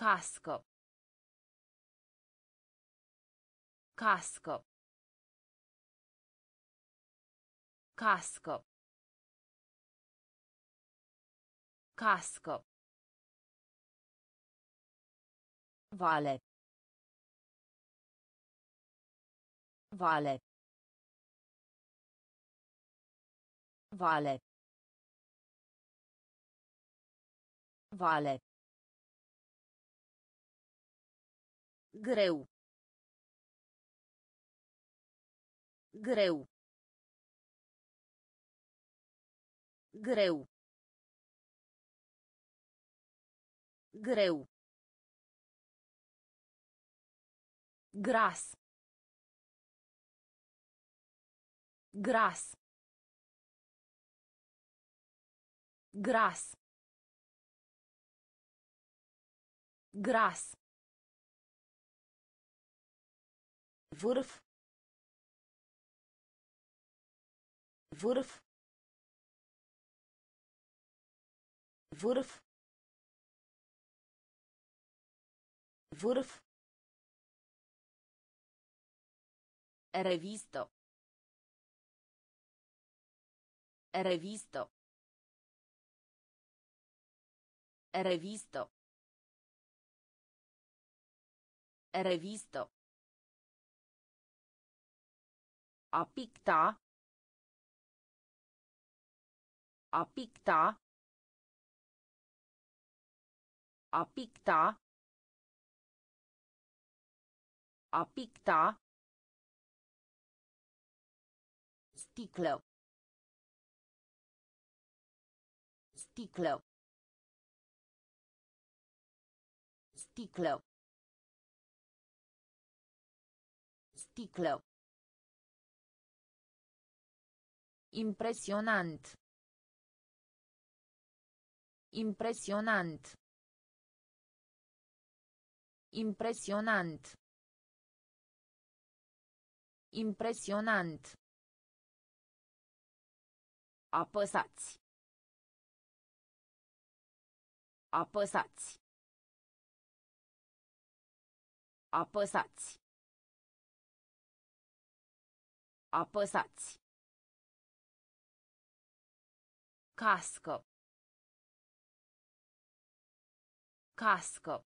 Cască. Cască. Cască. Cască. Vale. Vale. Vale. Vale. Greu. Greu. Greu. Greu. Gras. Gras. Gras. Gras. Vârf. Vârf. Vârf. Vârf. Revisto. Revisto. Revisto. Revisto. A picta. A picta. A picta. A picta. Sticlă. Sticlă. Sticlă. Sticlă. Impresionant. Impresionant. Impresionant. Impresionant. Apăsați. Apăsați. Apăsați. Apăsați. Cască. Cască.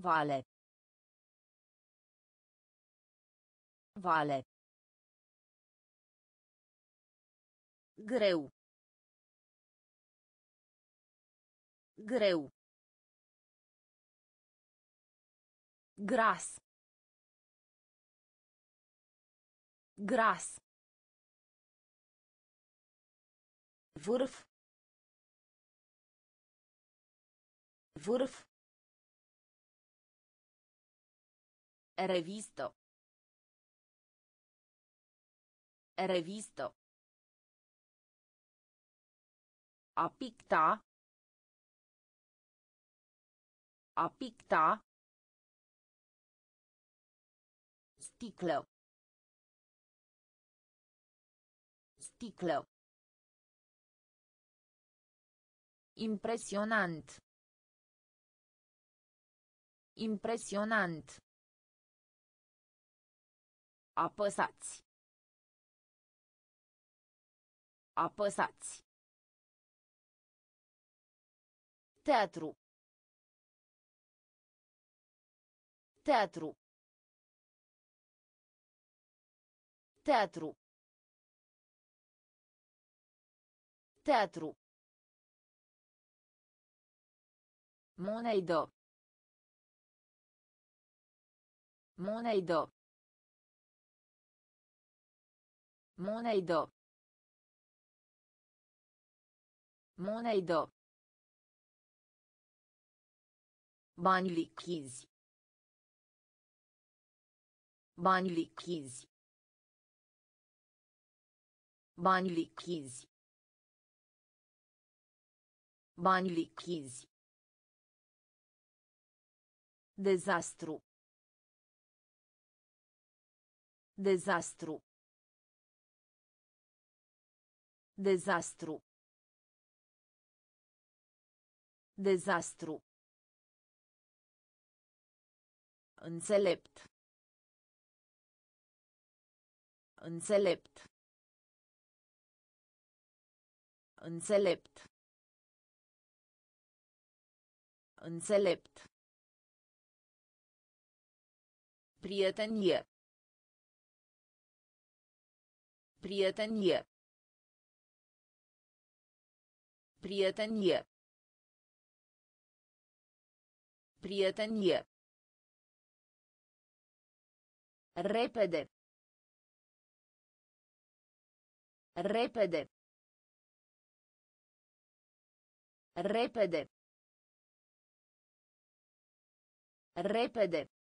Vale. Vale. Greu. Greu. Gras. Gras. Vârf. Vârf. Revisto. Revisto. A picta. A picta. Sticlă. Sticlă. Impresionant. Impresionant. Apăsați. Apăsați. Teatru. Teatru. Teatru. Teatru. Monedă. Monedă. Monedă. Monedă. Bani lichizi. Bani lichizi. Bani lichizi. Bani lichizi. Dezastru. Dezastru. Dezastru. Dezastru. Înțelept. Înțelept. Înțelept. Înțelept. Prietenie. Prietenie. Prietenie. Prietenie. Repede. Repede. Repede. Repede.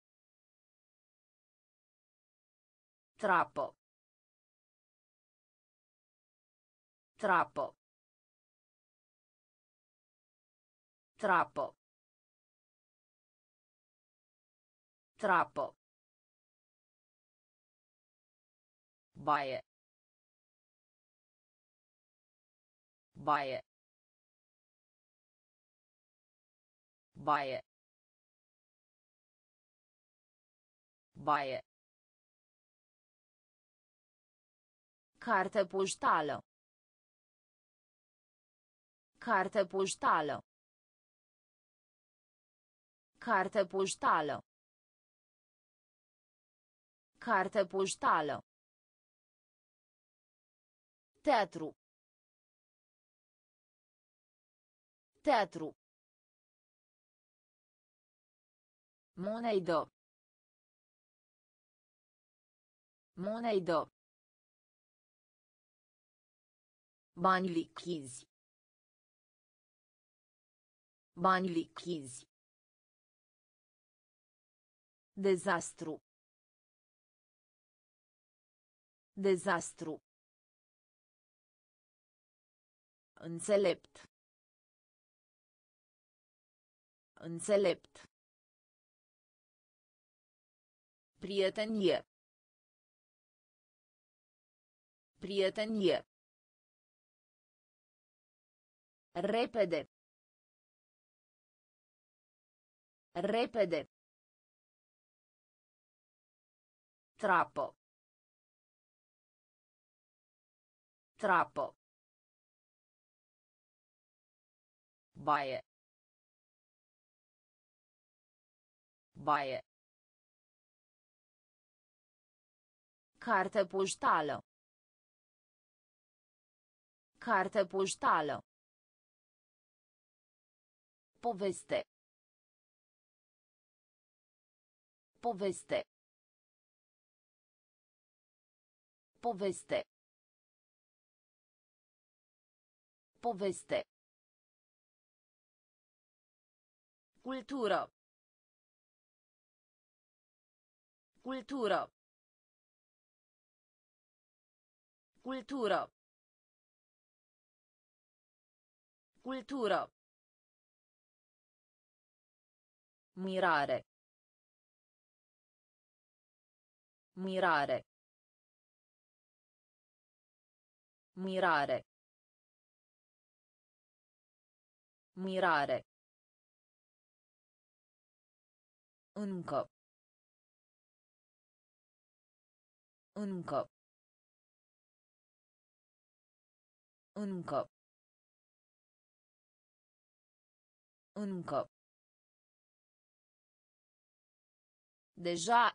Trappo. Trappo. Trappo. Trappo. Baie. Baie. Baie. Baie. Carte poștală. Carte poștală. Carte poștală. Carte poștală. Teatru. Teatru. Monedă. Monedă. Bani lichizi. Bani lichizi. Dezastru. Dezastru. Înțelept. Înțelept. Prietenie. Prietenie. Repede. Repede. Trappo. Trappo. Baie. Baie. Carte poștală. Carte poștală. Poveste. Poveste. Poveste. Poveste. Cultură. Cultură. Cultură. Cultură. Mirare. Mirare. Mirare. Mirare. Încă. Încă. Încă. Încă. Deja.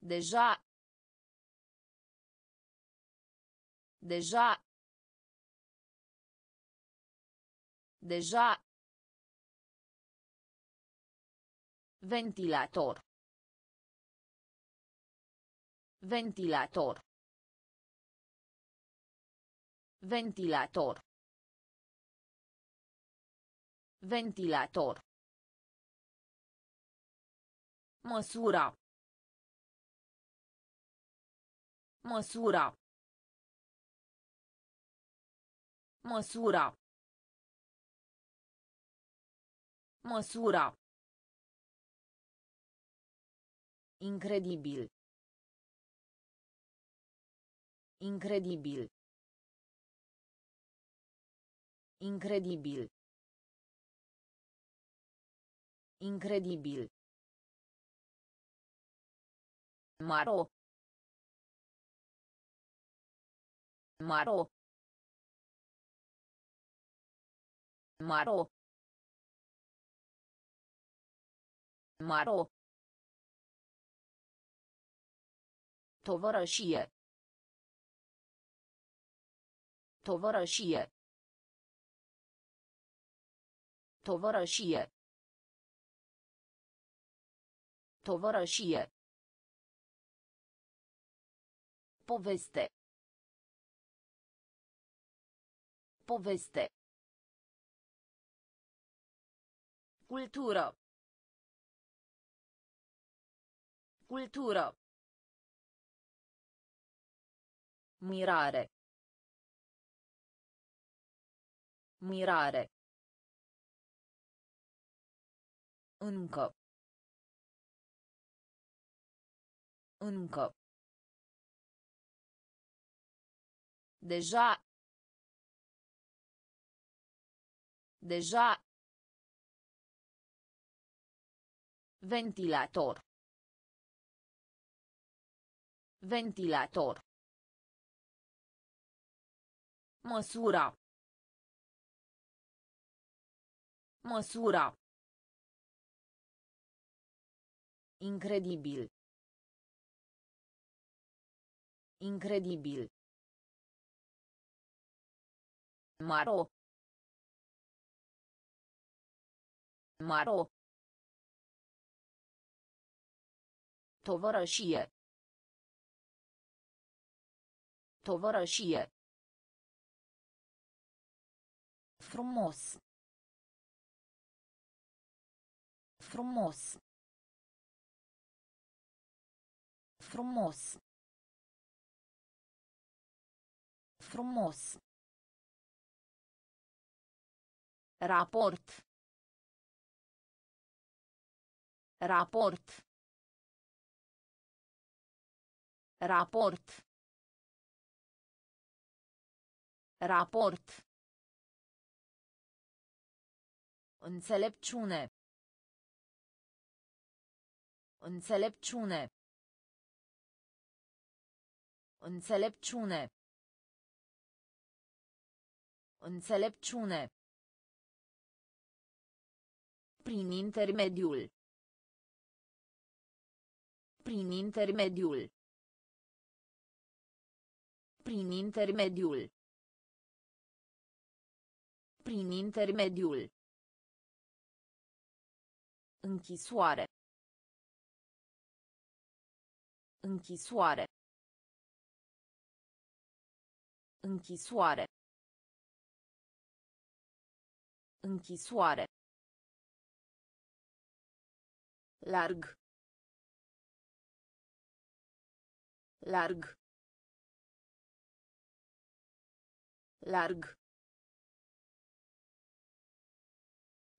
Deja. Deja. Deja. Ventilator. Ventilator. Ventilator. Ventilator. Măsura. Măsura. Măsura. Măsura. Incredibil. Incredibil. Incredibil. Incredibil. Maro. Maro. Maro. Maro. Tovărășie. Tovărășie. Tovărășie. Tovărășie. Poveste. Poveste. Cultură. Cultură. Mirare. Mirare. Încă. Încă. Deja. Deja. Ventilator. Ventilator. Măsura. Măsura. Incredibil. Incredibil. Maro. Maro. Tovărășie. Tovărășie. Frumos. Frumos. Frumos. Frumos. Raport. Raport. Raport. Raport. Înțelepciune. Înțelepciune. Înțelepciune. Înțelepciune. Prin intermediul. Prin intermediul. Prin intermediul. Prin intermediul. Închisoare. Închisoare. Închisoare. Închisoare. Larg. Larg. Larg.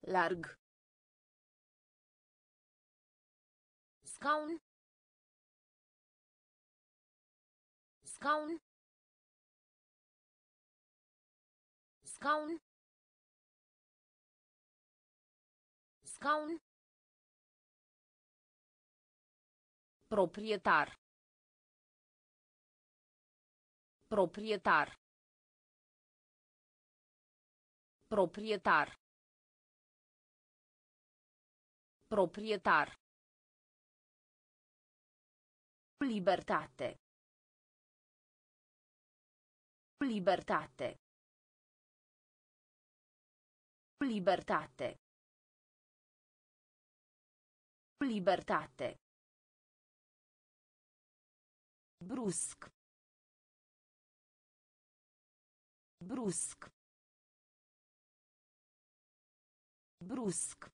Larg. Scaun. Scaun. Scaun. Scaun. Proprietar. Proprietar. Proprietar. Proprietar. Libertate. Libertate. Libertate. Libertate. Brusc. Brusc. Brusc.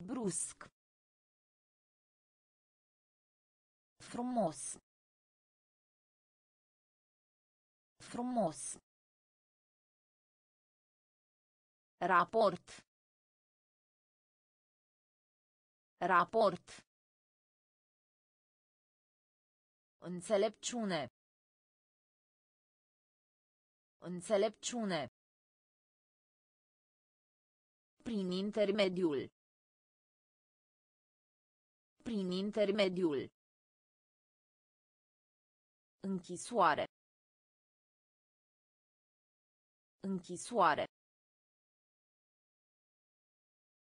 Brusc. Frumos. Frumos. Raport. Raport. Înțelepciune. Înțelepciune. Prin intermediul. Prin intermediul. Închisoare. Închisoare.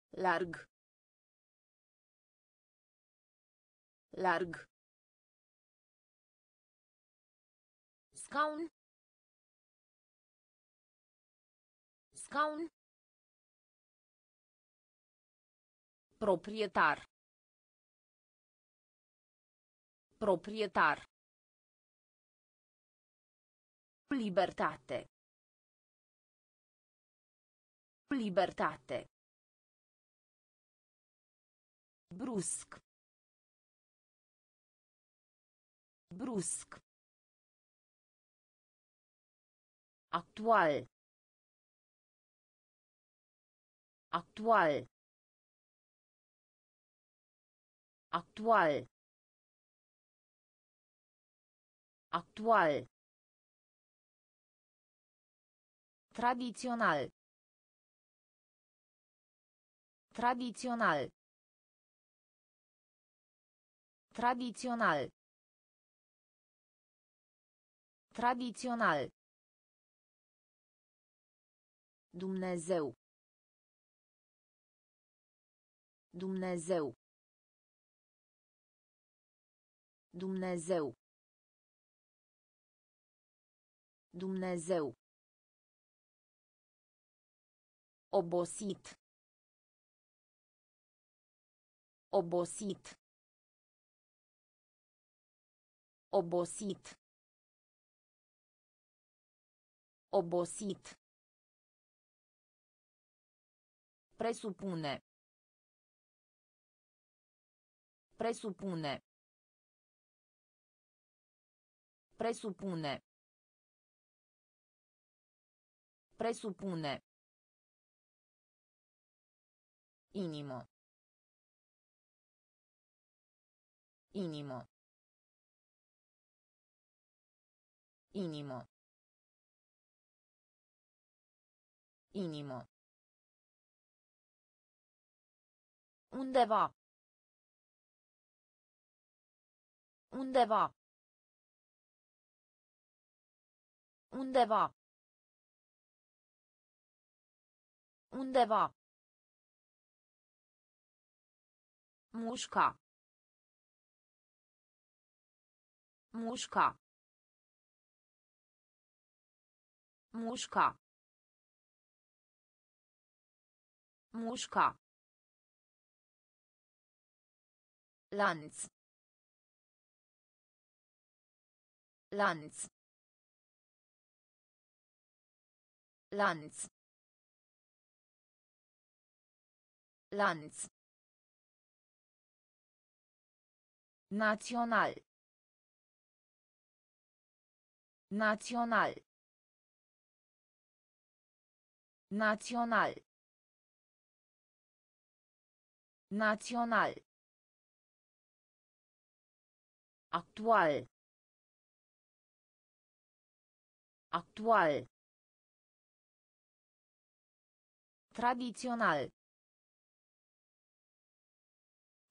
Larg. Larg. Scaun. Scaun. Proprietar. Proprietar. Libertate. Libertate. Brusc. Brusc. Actual. Actual. Actual. Actual. Tradițional. Tradițional. Tradițional. Tradițional. Dumnezeu. Dumnezeu. Dumnezeu. Dumnezeu. Obosit. Obosit. Obosit. Obosit. Presupune. Presupune. Presupune. Presupune. Inimo. Inimo. Inimo. Inimo. Undeva. Undeva. Undeva. Undeva. Mușca. Mușca. Mușca. Mușca. Lanț. Lanț. Lanț. Lanț. Național. Național. Național. Național. Actual. Actual. Tradițional.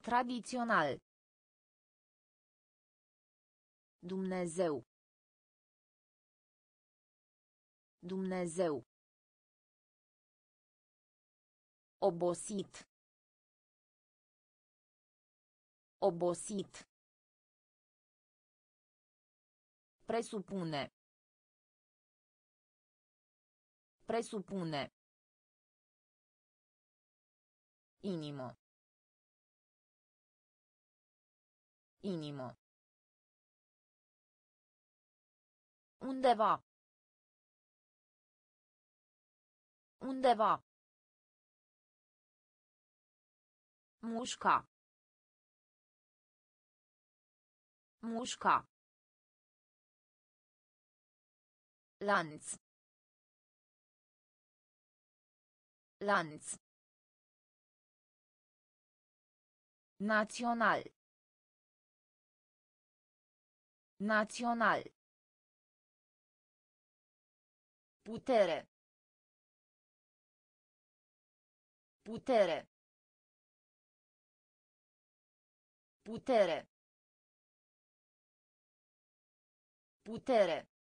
Tradițional. Dumnezeu. Dumnezeu. Obosit. Obosit. Presupune. Presupune. Inimo. Inimo. Undeva. Undeva. Mușca. Mușca. Lanț. Lanț. Național. Național. Putere. Putere. Putere. Putere.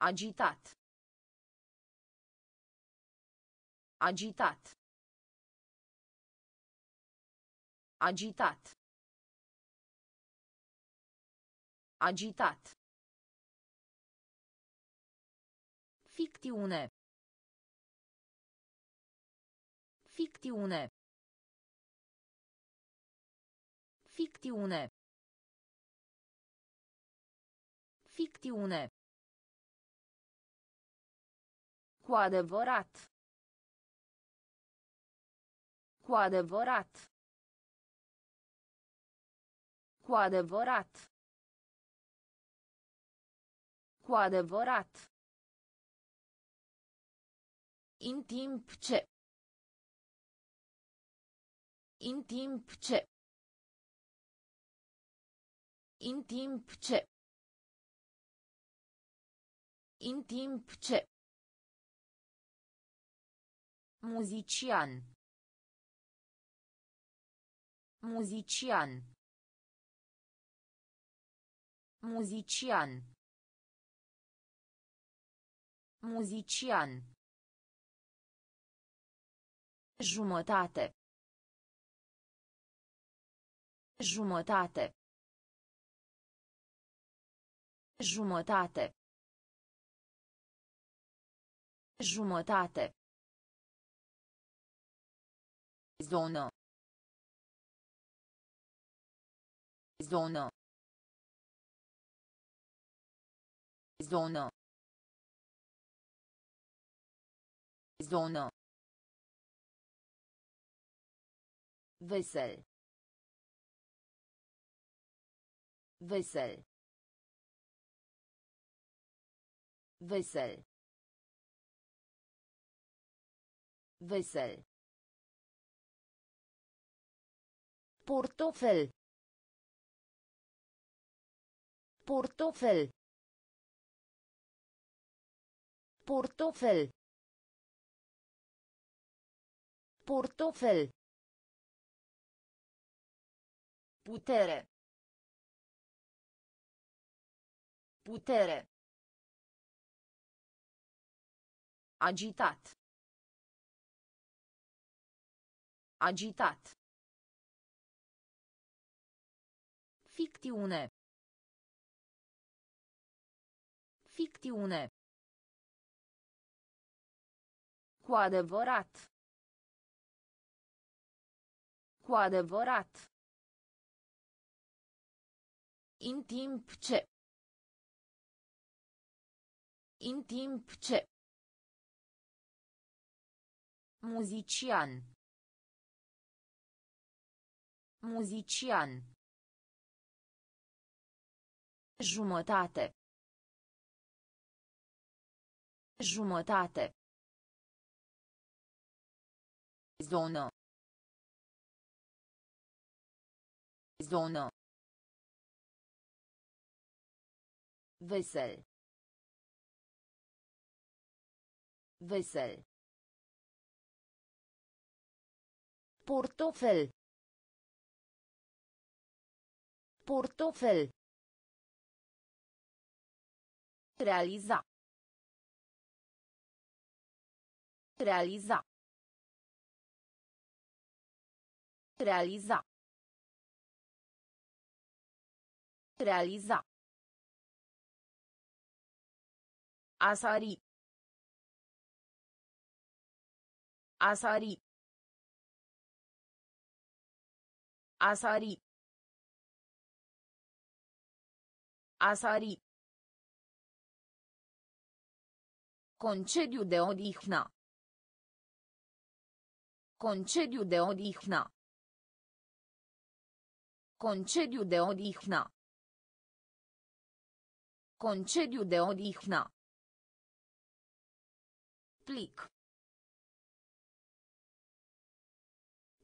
Agitat. Agitat. Agitat. Agitat. Ficțiune. Ficțiune. Ficțiune. Ficțiune. Cu adevărat. Cu adevărat. Cu adevărat. Cu adevărat. În timp ce. În timp ce. În timp ce. În timp ce. Muzician. Muzician. Muzician. Muzician. Jumătate. Jumătate. Jumătate. Jumătate. Zonă. Zonă. Zonă. Zonă. Vesel. Vesel. Vesel. Vesel. Portofel. Portofel. Portofel. Portofel. Putere. Putere. Agitat. Agitat. Ficțiune. Ficțiune. Cu adevărat. Cu adevărat. În timp ce. În timp ce. Muzician. Muzician. Jumătate. Jumătate. Zonă. Zonă. Vesel. Vesel. Portofel. Portofel. Realiza. Realiza. Realiza. Realiza. Asari. Asari. Asari. Asari. Concediu de odihnă. Concediu de odihnă. Concediu de odihnă. Concediu de odihnă. Plic.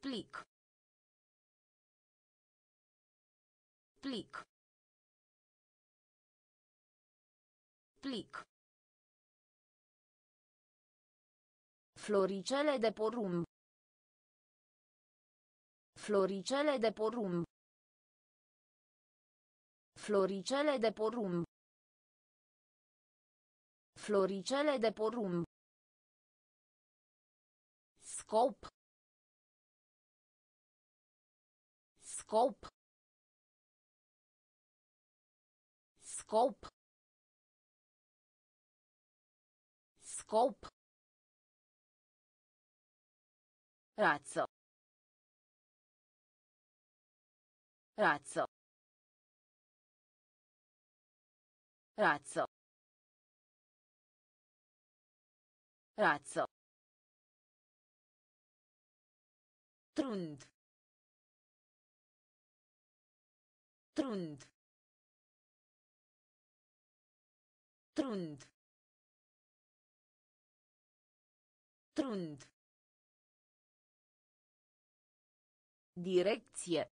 Plic. Plic. Plic. Floricele de porumb. Floricele de porumb. Floricele de porumb. Floricele de porumb. Scop. Scop. Scop. Scop. Razzo. Razzo. Razzo. Razzo. Trund. Trund. Trund. Trund. Direcție.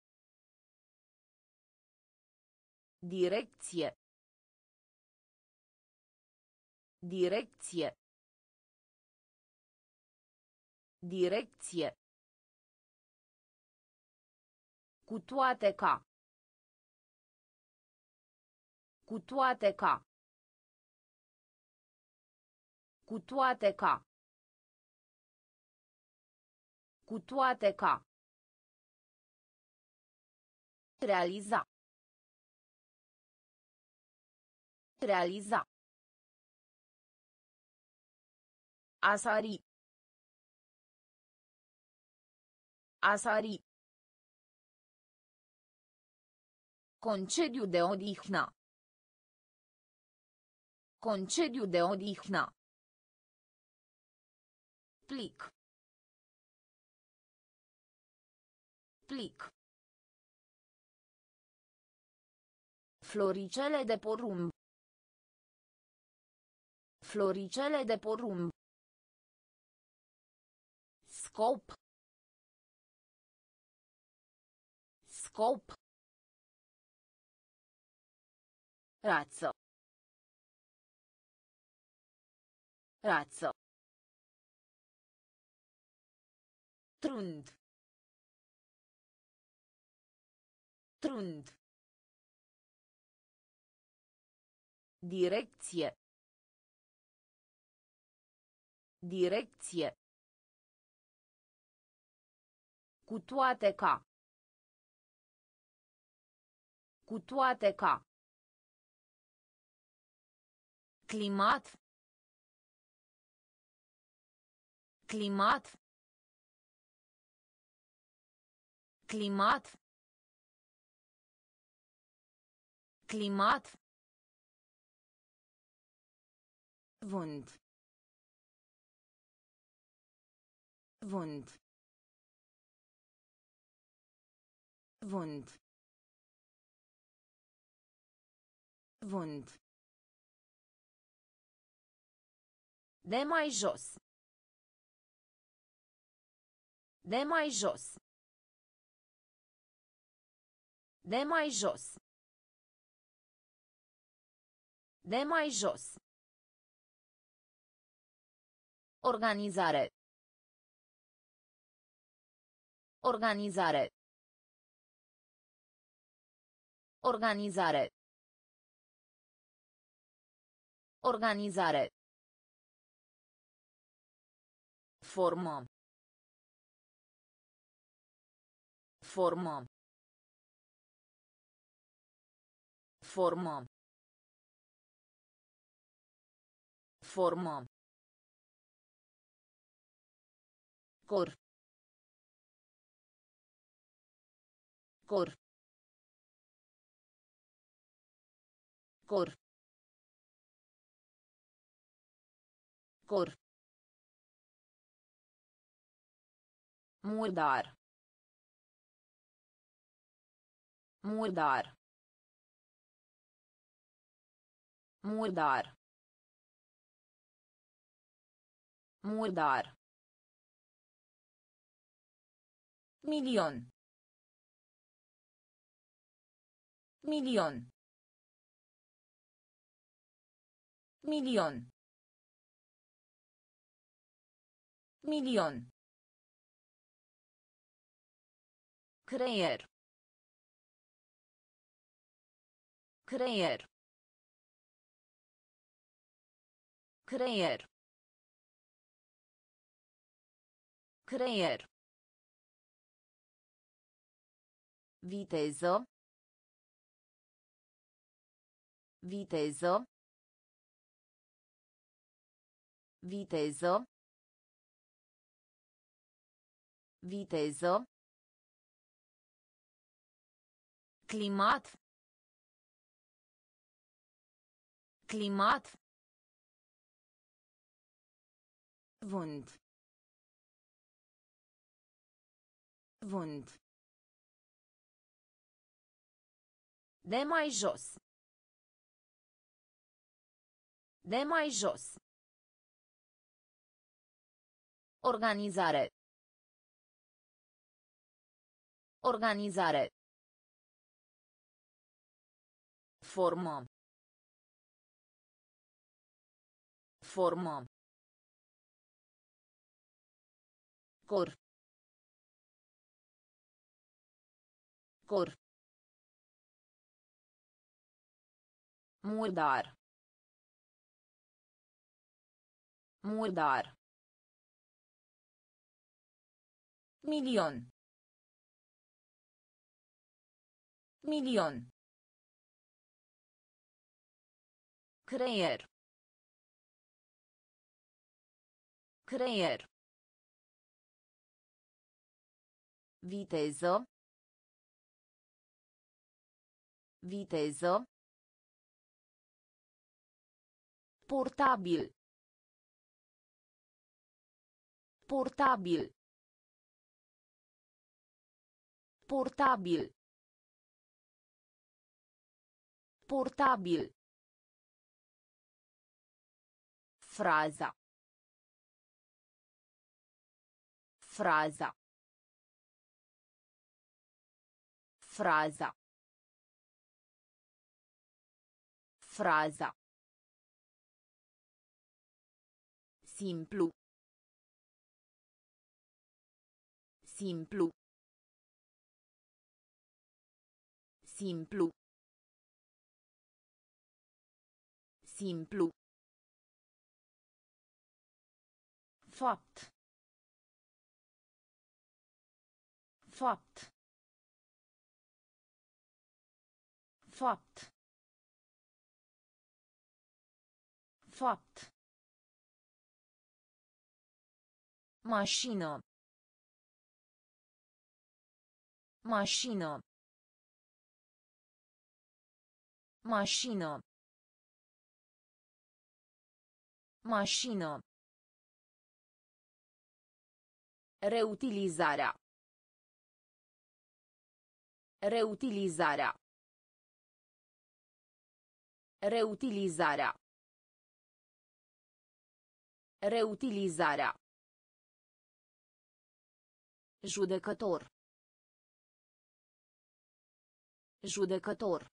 Direcție. Direcție. Direcție. Cu toate ca. Cu toate ca. Cu toate ca. Cu toate ca. Realiza. Realiza. Asari. Asari. Concediu de odihnă. Concediu de odihnă. Plic. Plic. Floricele de porumb. Floricele de porumb. Scop. Scop. Razzo. Razzo. Trund. Trund. Direcție. Direcție. Cu toate ca. Cu toate ca. Climat. Climat. Climat. Climat. Wund. Wund. Wund. Wund. De mai jos. De mai jos. De mai jos. De mai jos. Organizare. Organizare. Organizare. Organizare. Formă. Formă. Formă. Formă. Cor. Cor. Cor. Cor. Murdar. Murdar. Murdar. Murdar. Milion. Milion. Milion. Milion. Creier. Creier. Creier. Creier. Viteză. Viteză. Viteză. Viteză. Climat. Climat. Vânt. Vânt. De mai jos. De mai jos. Organizare. Organizare. Formă. Formă. Cor. Cor. Murdar. Murdar. Milion. Milion. Creier. Creier. Viteză. Viteză. Portabil. Portabil. Portabil. Portabil. Fraza. Fraza. Fraza. Fraza. Simplu. Simplu. Simplu. Simplu. Fapt. Fapt. Fapt. Fapt. Mașină. Mașină. Mașină. Mașină. Reutilizarea. Reutilizarea. Reutilizarea. Reutilizarea. Judecător. Judecător.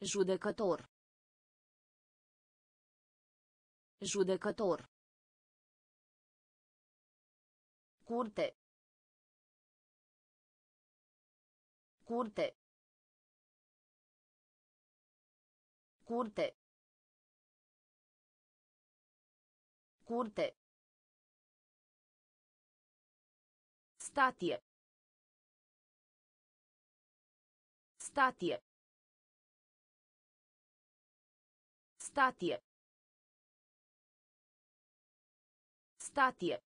Judecător. Judecător. Curte. Curte. Curte. Curte. Statie. Statie. Statie. Statie.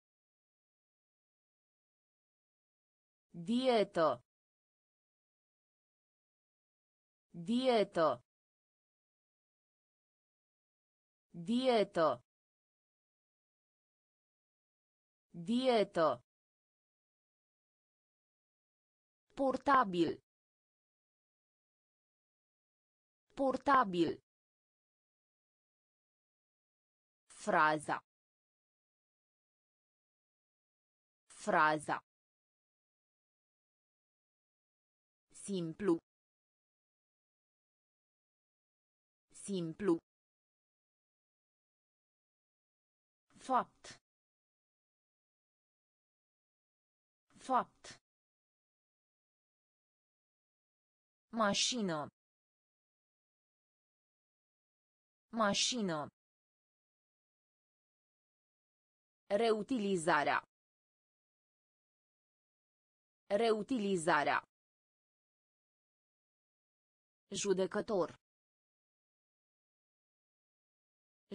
Dietă. Dietă. Dietă. Dietă. Portabil. Portabil. Fraza. Fraza. Simplu. Simplu. Fapt. Fapt. Mașină. Mașină. Reutilizarea. Reutilizarea. Judecător.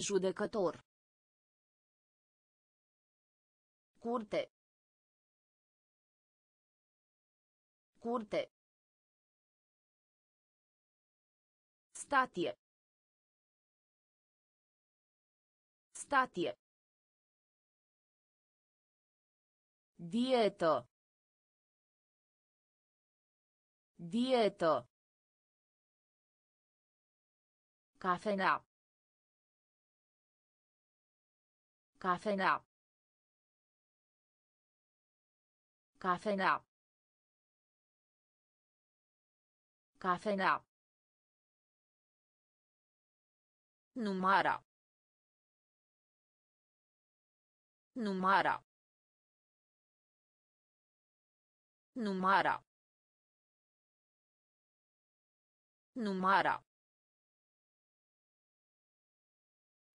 Judecător. Curte. Curte. Statie. Statie. Dietă. Dietă. Cafenea. Cafenea. Cafenea. Cafenea. Numara. Numara. Numara. Numara.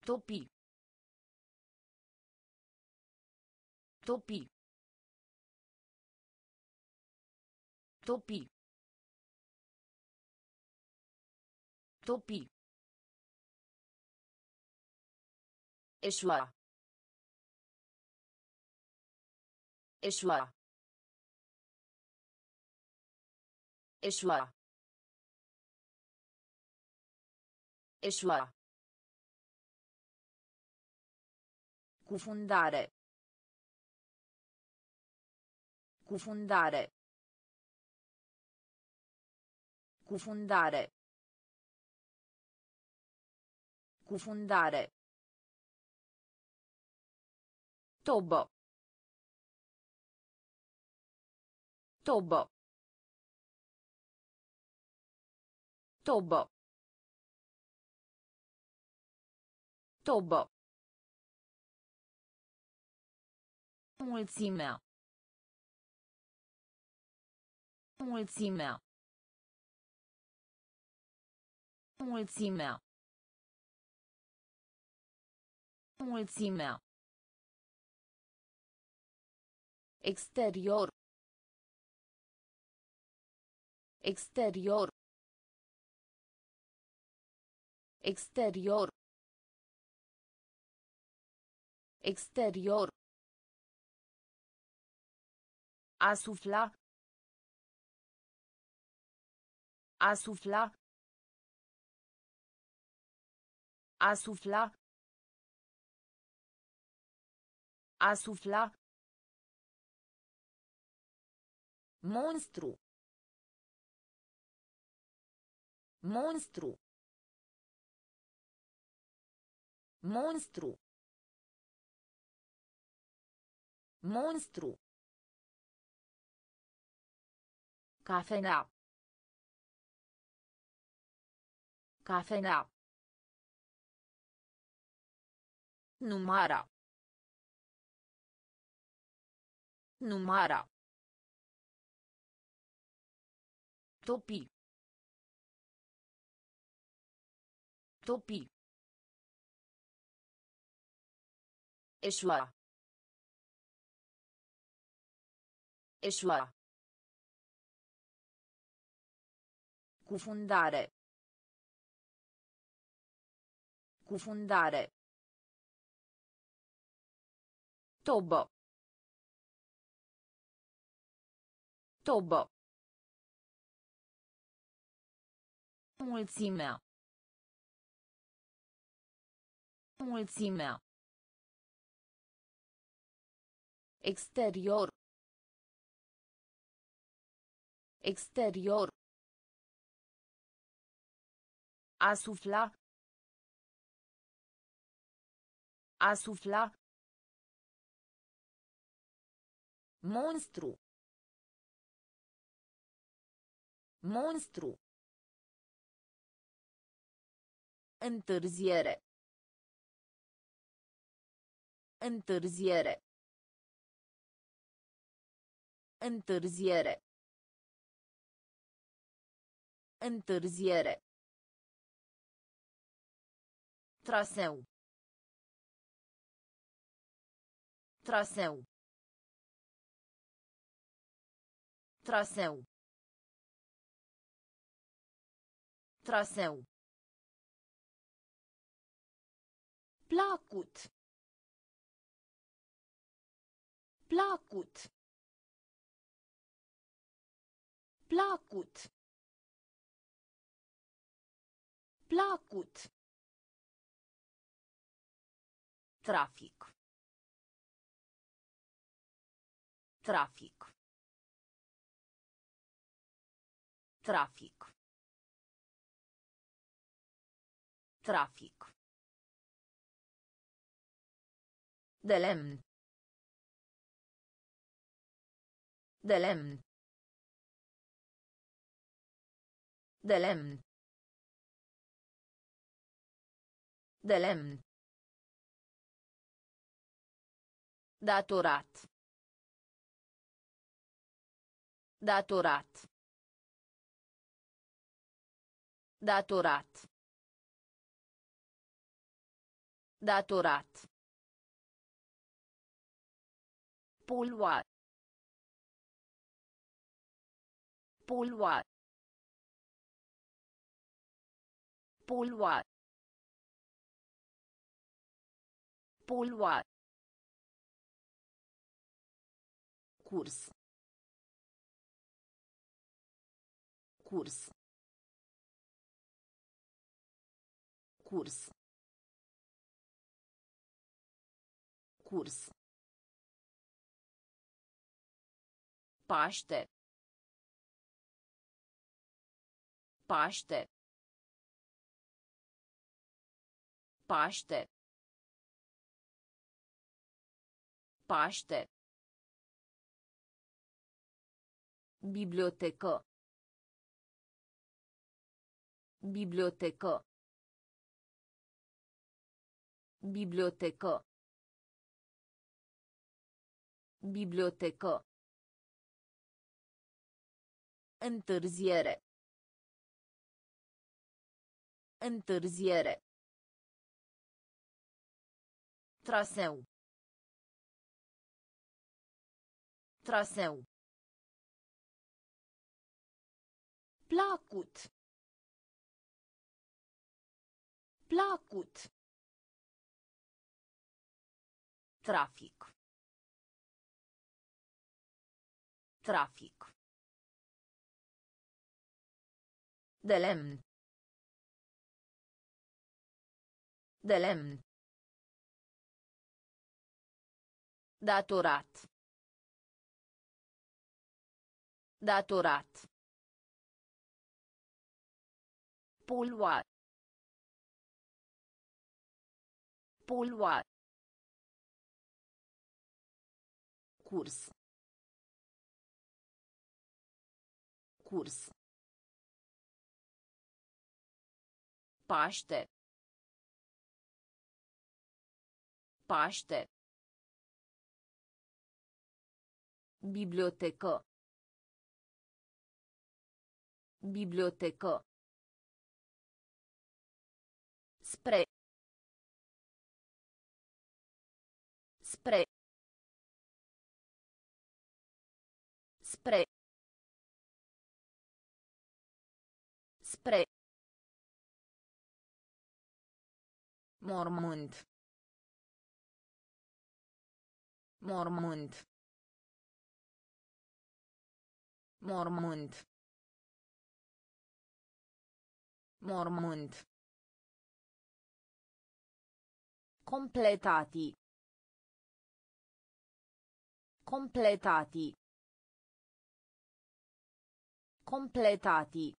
Topi. Topi. Topi. Topi. Eșua. Eșua. Eșua. Eșua. Cufundare. Cufundare. Cufundare. Cufundare. Tobo. Tobo. Tobo. Tobo. Mulțimea. Mulțimea. Mulțimea. Mulțimea. Exterior. Exterior. Exterior. Exterior. A sufla. A sufla. Monstru. Monstru. Monstru. Monstru. Cafenea. Cafenea. Numara. Numara. Topi. Topi. Eșua. Eșua. Cufundare. Cufundare. Tobo. Tobo. Mulțimea. Mulțimea. Exterior. Exterior. A sufla. A sufla. Monstru. Monstru. Întârziere. Întârziere. Întârziere. Întârziere. Traseu. Traseu. Traseu. Traseu. Placut. Placut. Placut. Placut. Trafic. Trafic. Trafic. Trafic. De lemn. De lemn. De lemn. De lemn. Datorat. Datorat. Datorat. Datorat. Polua. Polua. Polua. Polua. Curs. Curs. Curs. Curs. Paște. Paște. Paște. Paște. Bibliotecă. Bibliotecă. Bibliotecă. Bibliotecă. Întârziere. Întârziere. Traseu. Traseu. Placut. Placut. Trafic. Trafic. De lemn. De lemn. Datorat. Datorat. Polua. Polua. Curs. Curs. Paște. Paște. Bibliotecă. Bibliotecă. Spre. Spre. Spre. Mormânt. Mormânt. Mormânt. Mormânt. Completati. Completati. Completati.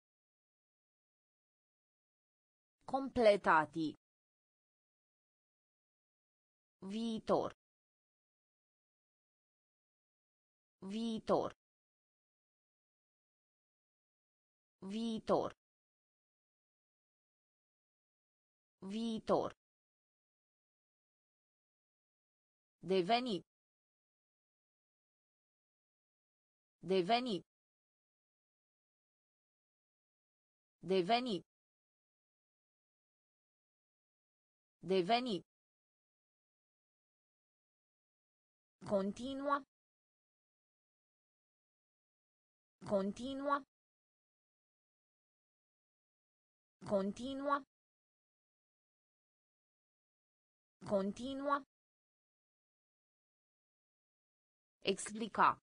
Completati. Viitor. Viitor. Viitor. Viitor. Deveni. Deveni. Deveni. Deveni. Continua. Continua. Continua. Continua. Explica.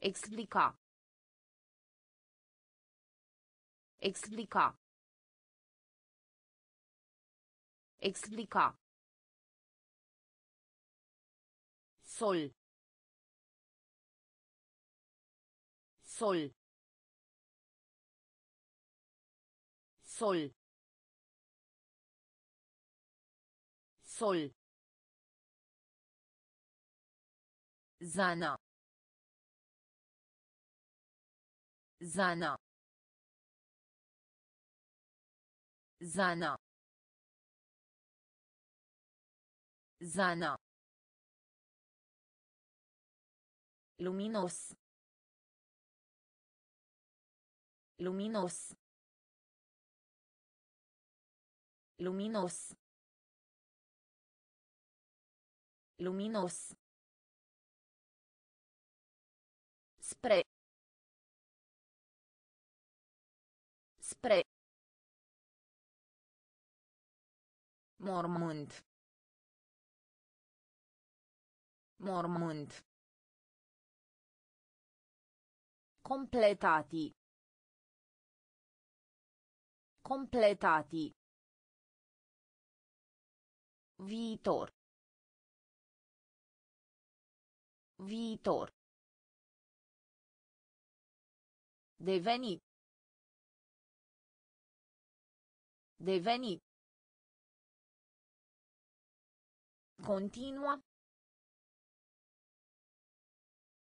Explica. Explica. Explica. soll soll soll soll seiner seiner seiner seiner Luminos. Luminos. Luminos. Luminos. Spre. Spre. Mormânt. Mormânt. Completati. Completati. Viitor. Viitor. Deveni. Deveni. Continua.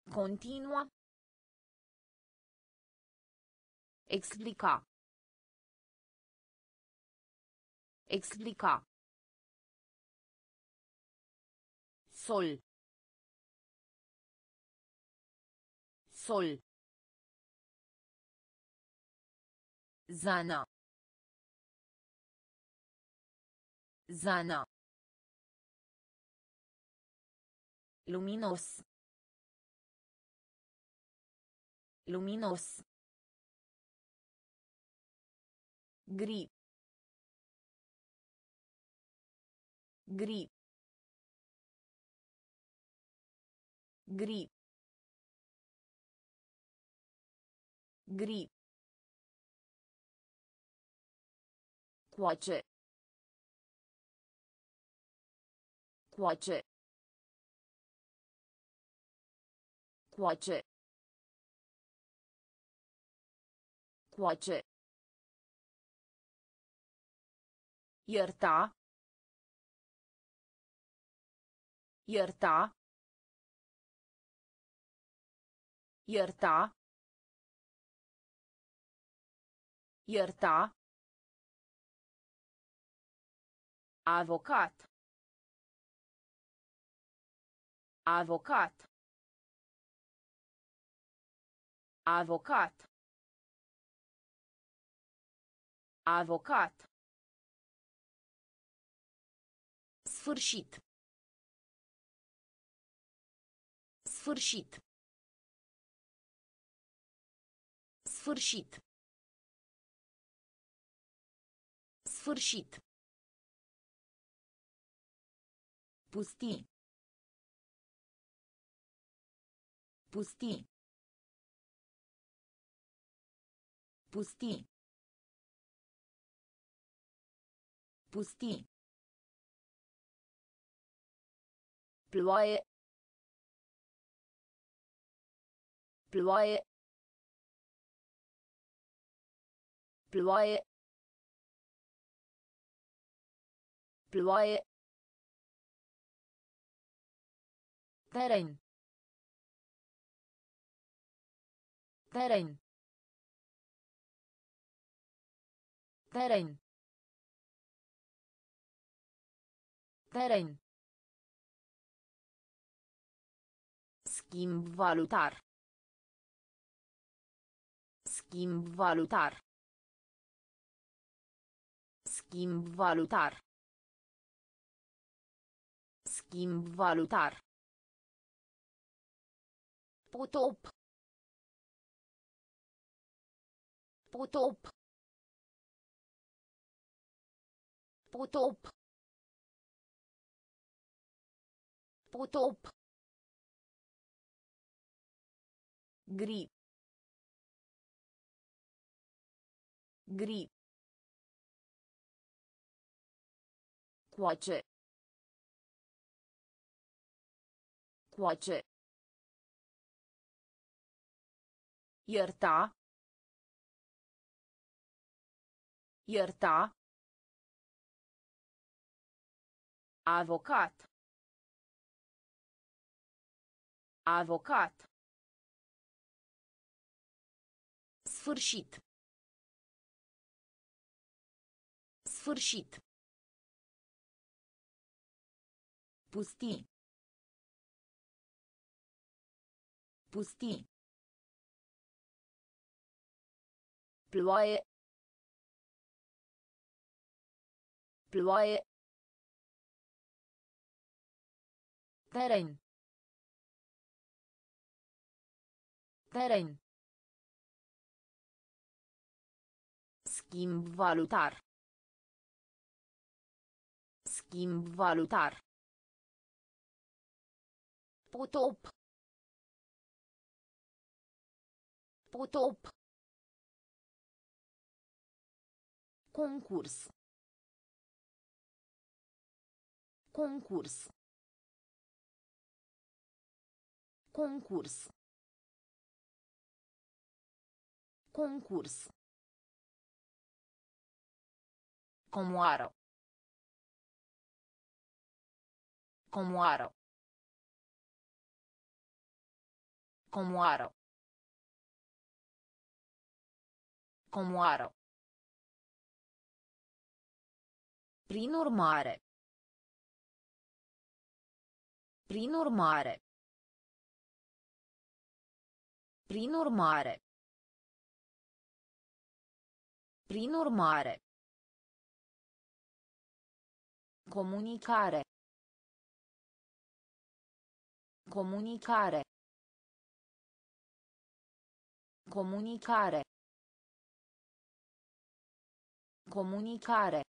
Continua. Explica. Explica. Sol. Sol. Zana. Zana. Luminos. Luminos. Gri. Gri. Gri. Gri. Coace. Coace. Coace. Coace. Ierta. Ierta. Ierta. Ierta. Avocat. Avocat. Avocat. Avocat. Sfârșit. Sfârșit. Sfârșit. Sfârșit. Pustii. Pustii. Pustii. Pustii. Ploaie. Ploaie. Ploaie. Ploaie. Teren. Teren. Teren. Teren. Schimb valutar. Schimb valutar. Schimb valutar. Schimb valutar. Potop. Potop. Potop. Potop. Gri. Gri. Coace. Coace. Ierta. Ierta. Avocat. Avocat. Sfârșit. Sfârșit. Pustii. Pustii. Ploaie. Ploaie. Teren. Teren. Schimb valutar. Schimb valutar. Potop. Potop. Concurs. Concurs. Concurs. Concurs. Comoară. Comoară. Comoară. Comoară. Prin urmare. Prin urmare. Prin urmare. Prin urmare. Comunicare. Comunicare. Comunicare. Comunicare.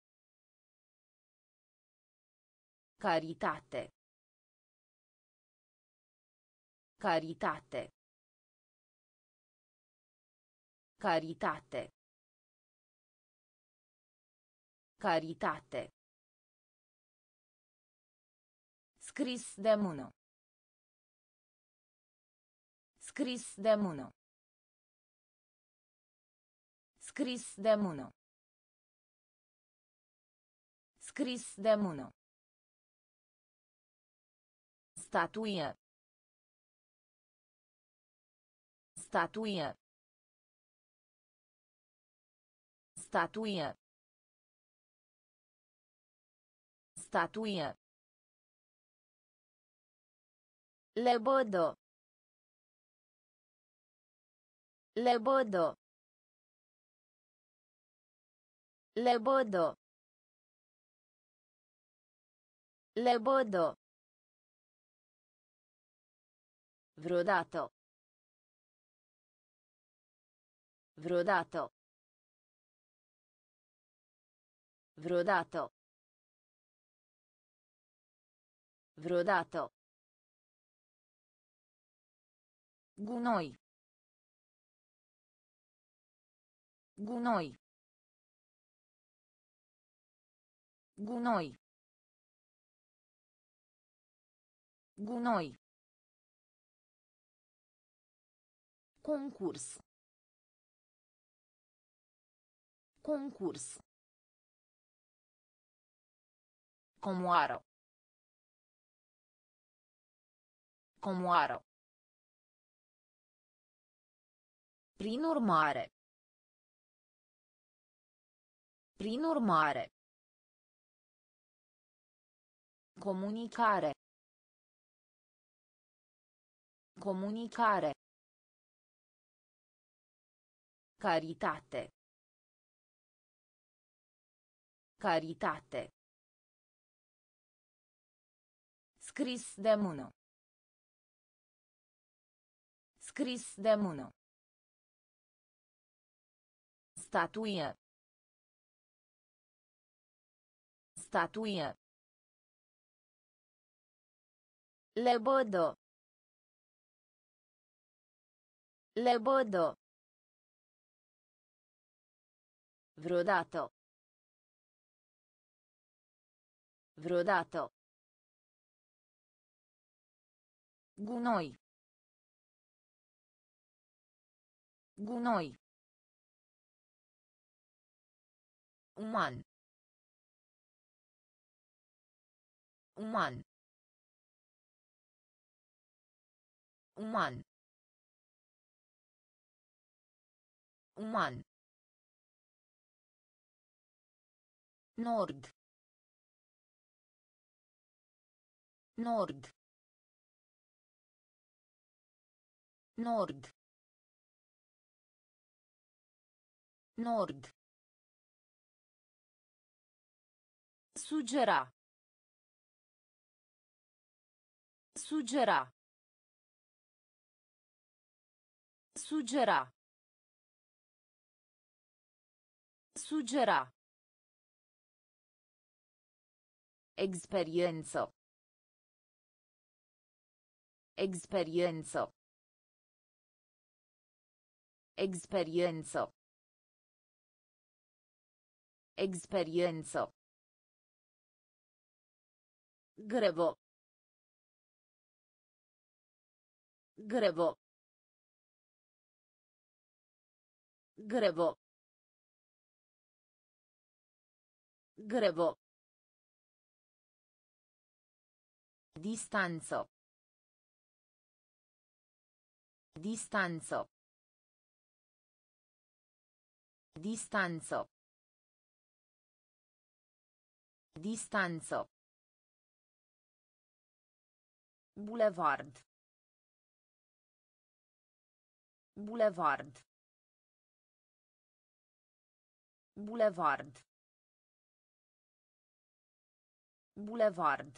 Caritate. Caritate. Caritate. Caritate. Scris de mână. Scris de mână. Scris de mână. Scris de mână. Statuie. Statuie. Statuie. Statuie. Lebodo. Lebodo. Lebodo. Lebodo. Vrodato. Vrodato. Vrodato. Vrodato. Gunoi. Gunoi. Gunoi. Gunoi. Concurs. Concurs. Comoară. Comoară. Prin urmare. Prin urmare. Comunicare. Comunicare. Caritate. Caritate. Scris de mână. Scris de mână. Statuie. Statuie. Lebădă. Lebădă. Vreodată. Vreodată. Gunoi. Gunoi. Uman. Uman. Uman. Uman. Nord. Nord. Nord. Nord. Sugera. Sugera. Sugera. Sugera. Experiență. Experiență. Experiență. Experiență. Grevo. Grevo. Grevo. Grevo. Distanță. Distanță. Distanță. Distanță. Bulevard. Bulevard. Bulevard. Bulevard.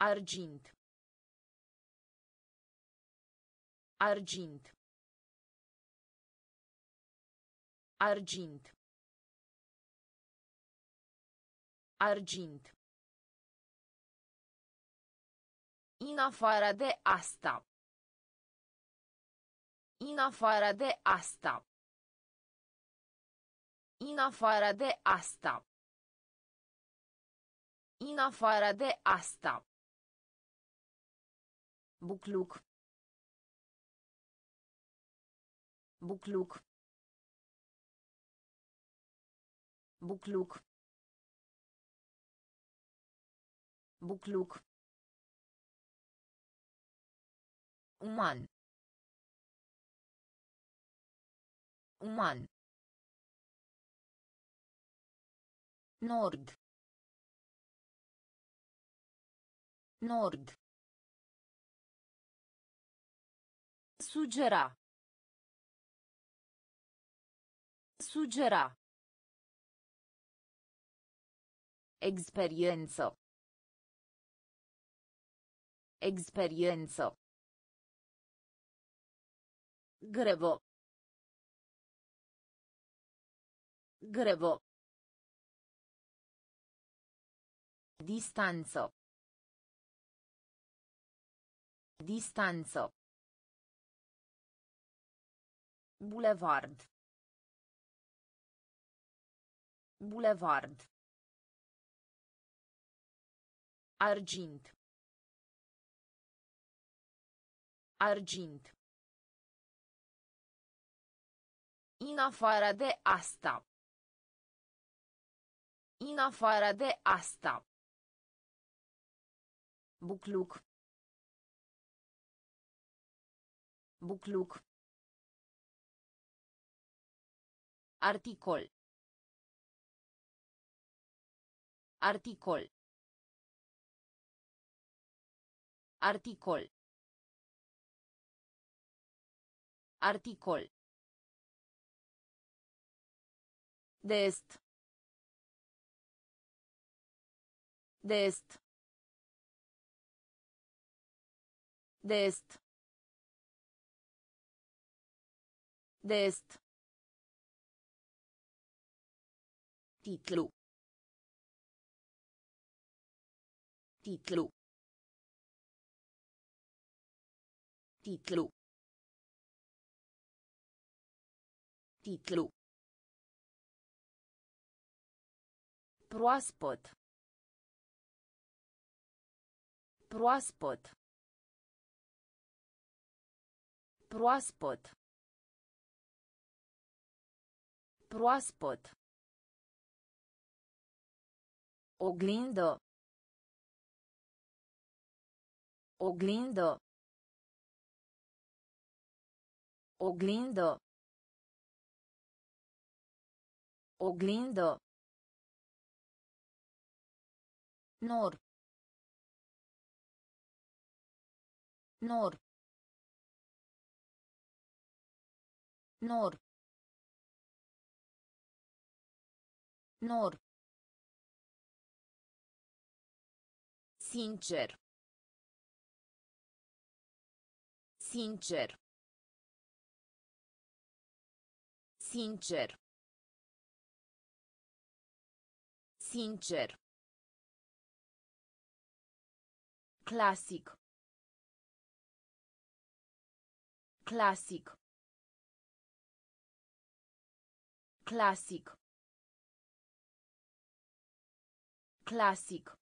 Argint. Argint. Argint. Argint. În afară de asta. În afară de asta. În afară de asta. În afară de asta. Bucluc. Bucluc. Bucluc. Bucluc. Uman. Uman. Nord. Nord. Sugera. Sugera. Experiență. Experiență. Grevo. Grevo. Distanță. Distanță. Bulevard. Bulevard. Argint. Argint. În afară de asta. În afară de asta. Bucluc. Bucluc. Articol. Articol. Articol. Articol. De est. De est. De est. De est. Titlu. Titlu. Titlu. Titlu. Proaspăt. Proaspăt. Proaspăt. Proaspăt. Oglindă. Oglindă. Oglindă. Oglindă. Nor. Nor. Nor. Nor. Sincer. Sincer. Sincer. Sincer. clássico clássico clássico clássico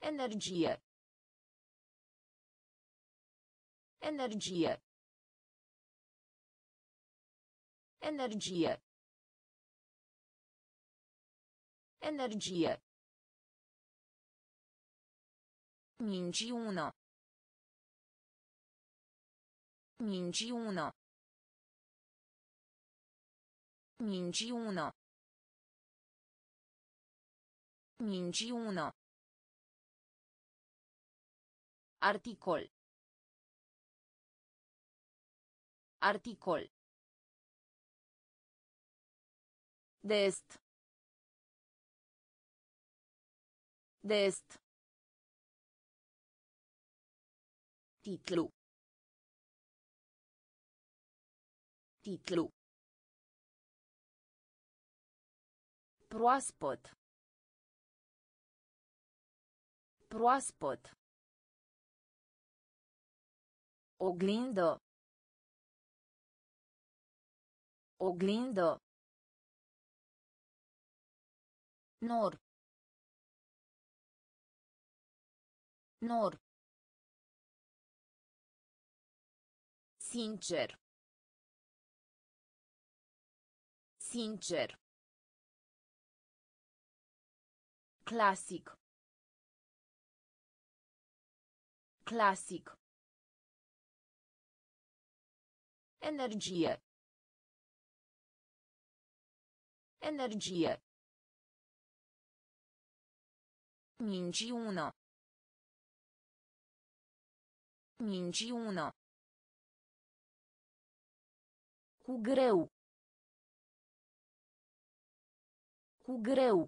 Energia. Energia. Energia. Energia. Minciună. Minciună. Minciună. Minciună. Articol. Articol. De est. Titlu. Titlu. Proaspăt. Proaspăt. Oglindă. Oglindă. Nor. Nor. Sincer. Sincer. Classic. Classic. Energie. Energie. Minciună. Minciună. Cu greu. Cu greu.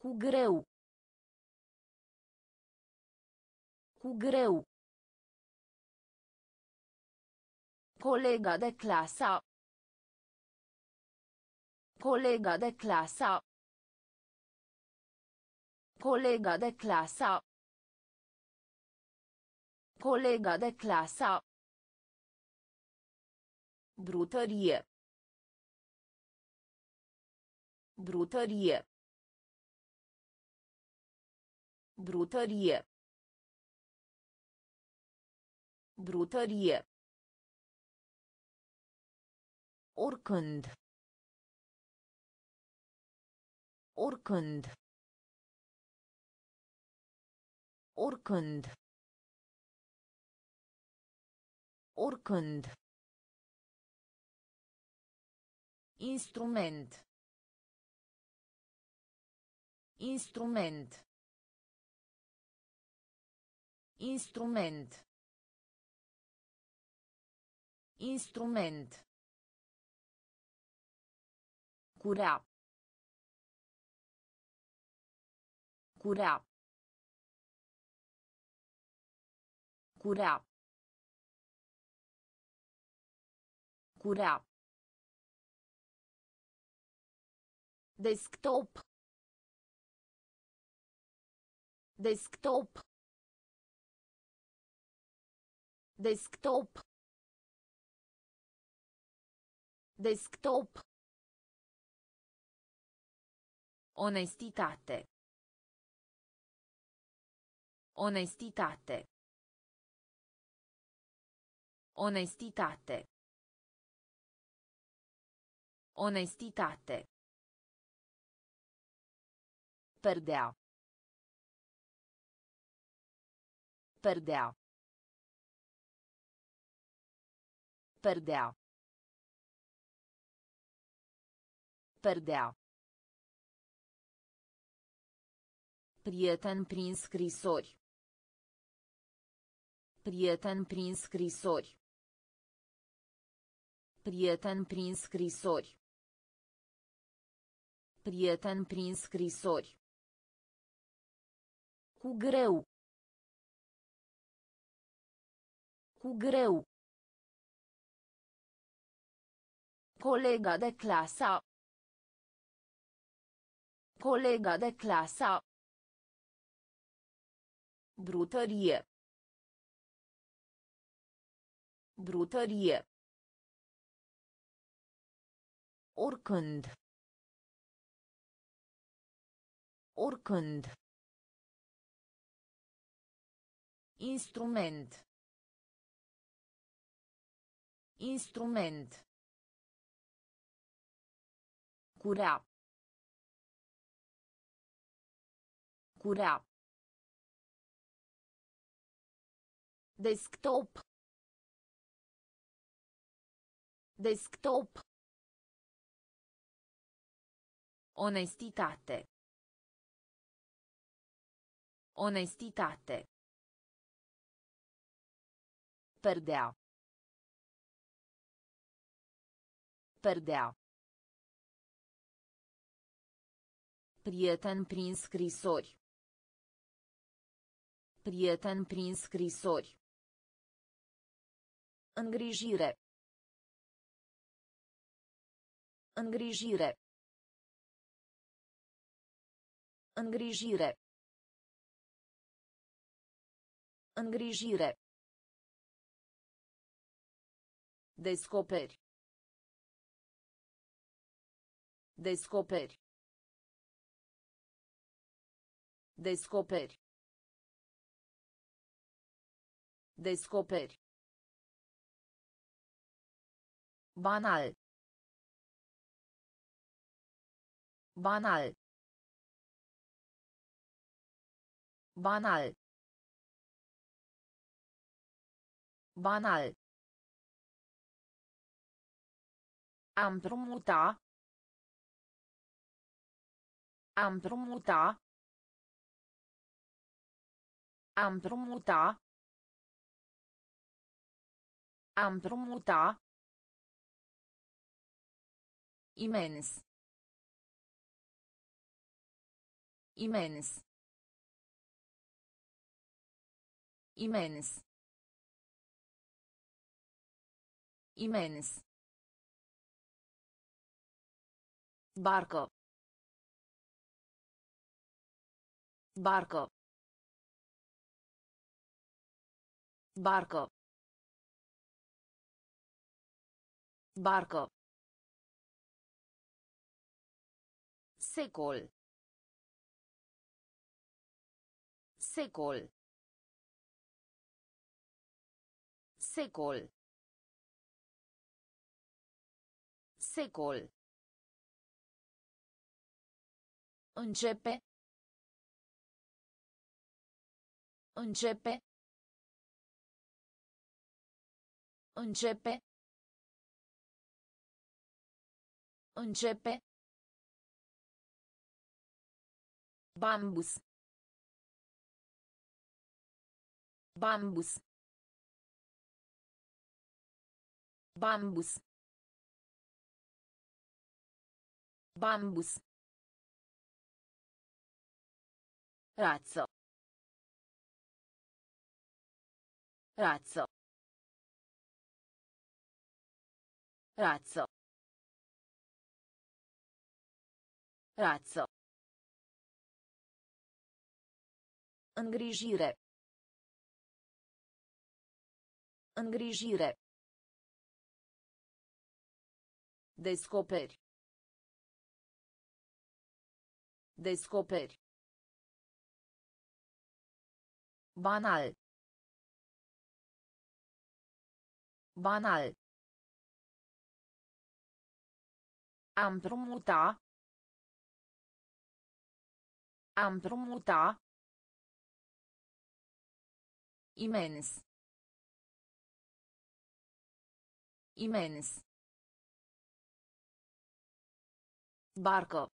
Cu greu. Cu greu. Colega de clasă. Colega de clasă. Colega de clasă. Colega de clasă. Brutărie. Brutărie. Brutărie. Brutărie. Oricând. Oricând. Oricând. Oricând. Instrument. Instrument. Instrument. Instrument. Curea. Curea. Curea. Curea. Desktop. Desktop. Desktop. Desktop. Onestitate. Onestitate. Onestitate. Onestitate. Perdea. Perdea. Perdea. Perdea. Prieten prin scrisori. Prieten prin scrisori. Prieten prin scrisori. Prieten prin scrisori. Cu greu. Cu greu. Colega de clasa. Colega de clasa. Brutărie. Brutărie. Oricând. Oricând. Instrument. Instrument. Curea. Curea. Desktop. Desktop. Onestitate. Onestitate. Perdea. Perdea. Prieten prin scrisori. Prieten prin scrisori. Îngrijire. Îngrijire. Îngrijire. Îngrijire. Descoperi. Descoperi. Descoperi. Descoperi. Banal. Banal. Banal. Banal. Am promuta. Am promuta. Am promuta. Am promuta. Imens. Imens. Imens. Imens. Barco. Barco. Barco. Barco. Secol. Secol. Secol. Secol. Începe. Începe. Începe. Începe. Bambus. Bambus. Bambus. Bambus. Razzo. Razzo. Razzo. Razzo. Îngrijire. Îngrijire. Descoperi. Descoperi. Banal. Banal. Am promuta. Am promuta. Imens. Imens. Barco.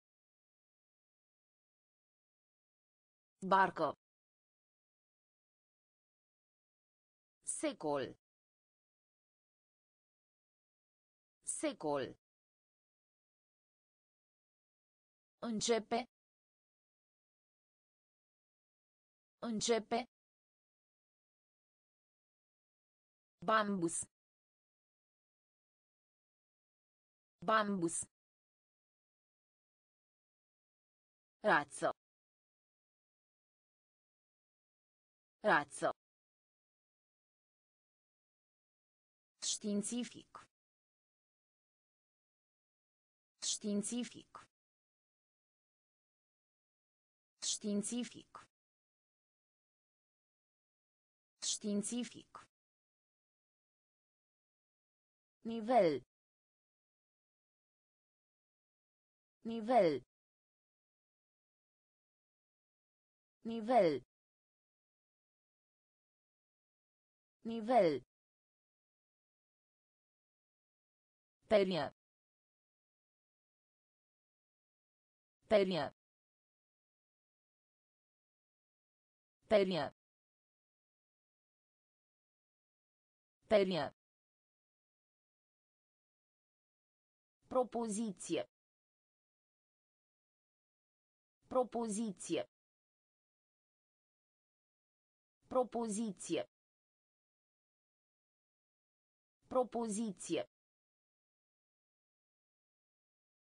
Barco. Secol. Secol. Începe. Începe. Bambus. Bambus. Razzo. Razzo. Științific. Științific. Științific. Științific. Nivel. Nivel. Nivel. Nivel. Perie. Perie. Perie. Perie. Propoziție. Propoziție. Propoziție. Propoziție.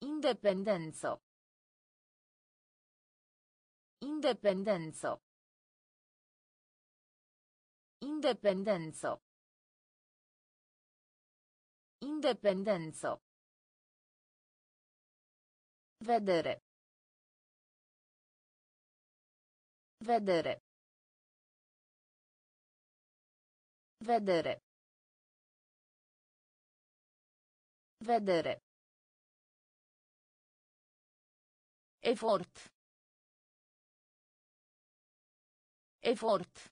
Independenzo. Independenzo. Independenzo. Independenzo. Vedere. Vedere. Vedere. Vedere. Effort. Effort.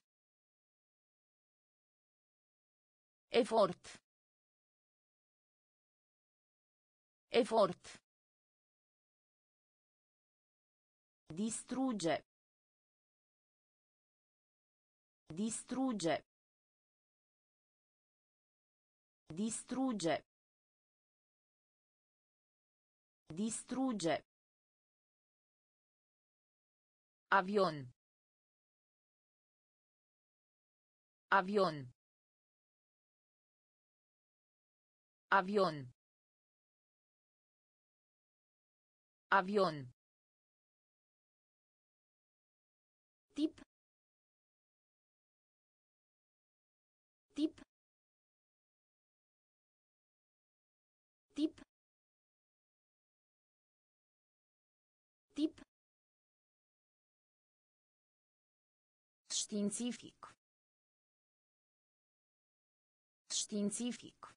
Effort. Effort. Distrugge. Distrugge. Distrugge. Distrugge. Avion. Avion. Avion. Avion. Tip. Tip. Științific. Științific.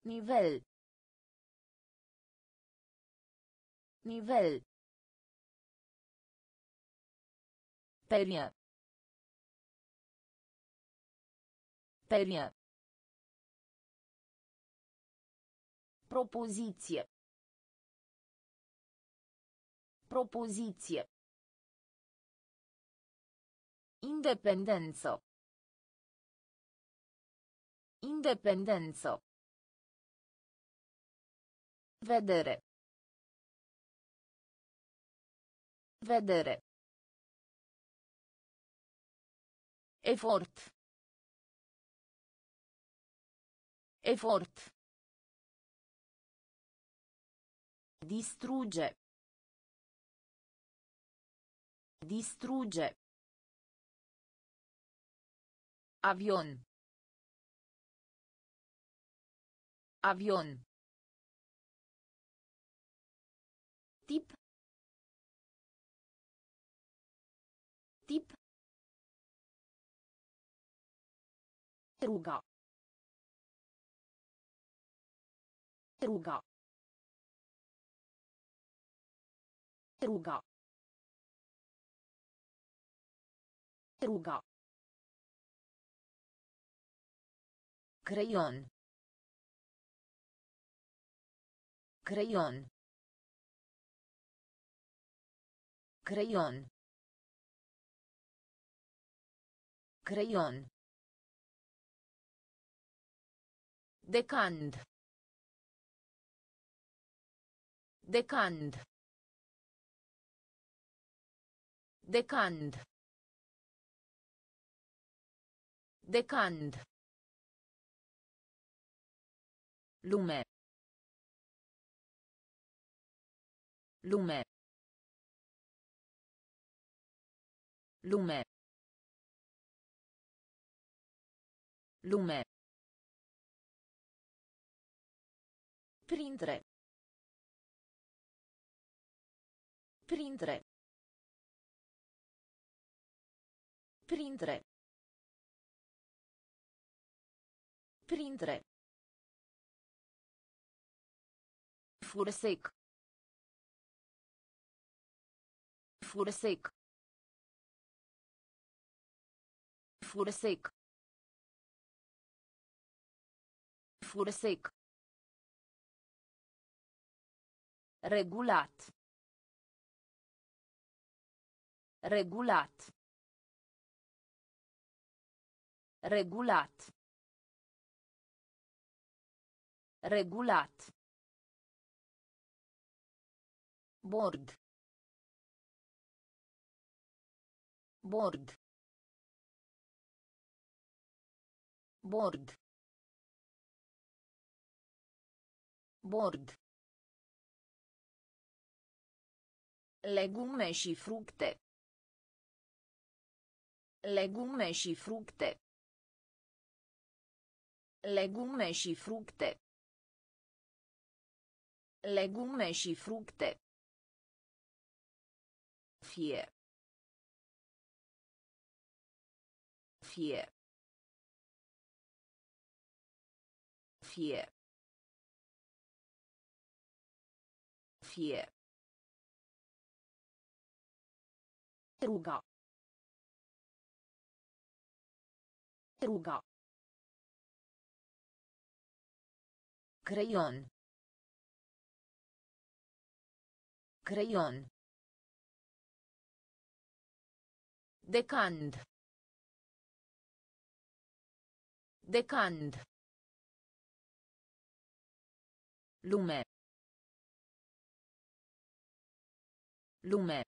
Nivel. Nivel. Perie. Perie. Propoziție. Propoziție. Independenzo. Independenzo. Vedere. Vedere. Effort. Effort. Distrugge. Distrugge. Avion. Avion. Tip. Tip. Ruga. Ruga. Ruga. Ruga. Creion. Creion. Creion. Creion. Decand. Decand. Decand. Decand. Lume. Lume. Lume. Lume. Printre. Printre. Printre. Printre. Fursec. Fursec. Fursec. Fursec. Regulat. Regulat. Regulat. Regulat. Bord. Bord. Bord. Bord. Legume și fructe. Legume și fructe. Legume și fructe. Legume și fructe. Fie. Fie. Fie. Fie. Ruga. Ruga. Creion. Creion. Decand. Decand. Lume. Lume.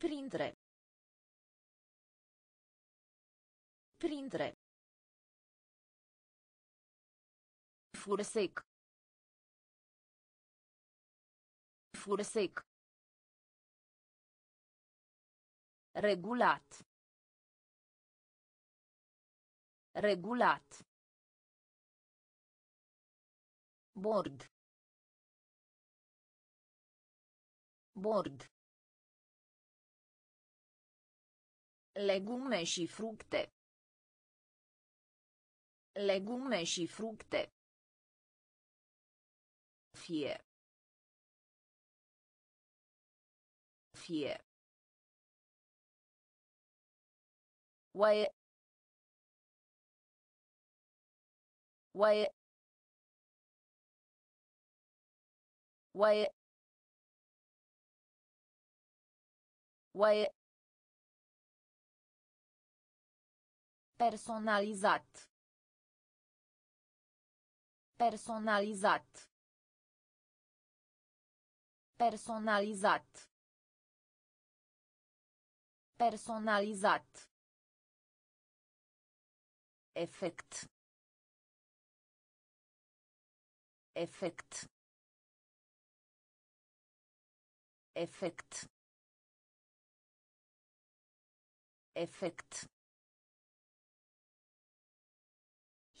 Printre. Printre. Fursec. Fursec. Regulat. Regulat. Bord. Bord. Legume și fructe. Legume și fructe. Fie. Fie. Oaie. Oaie. Oaie. Oaie. Personalizat. Personalizat. Personalizat. Personalizat. Efect. Efect. Efect. Efect.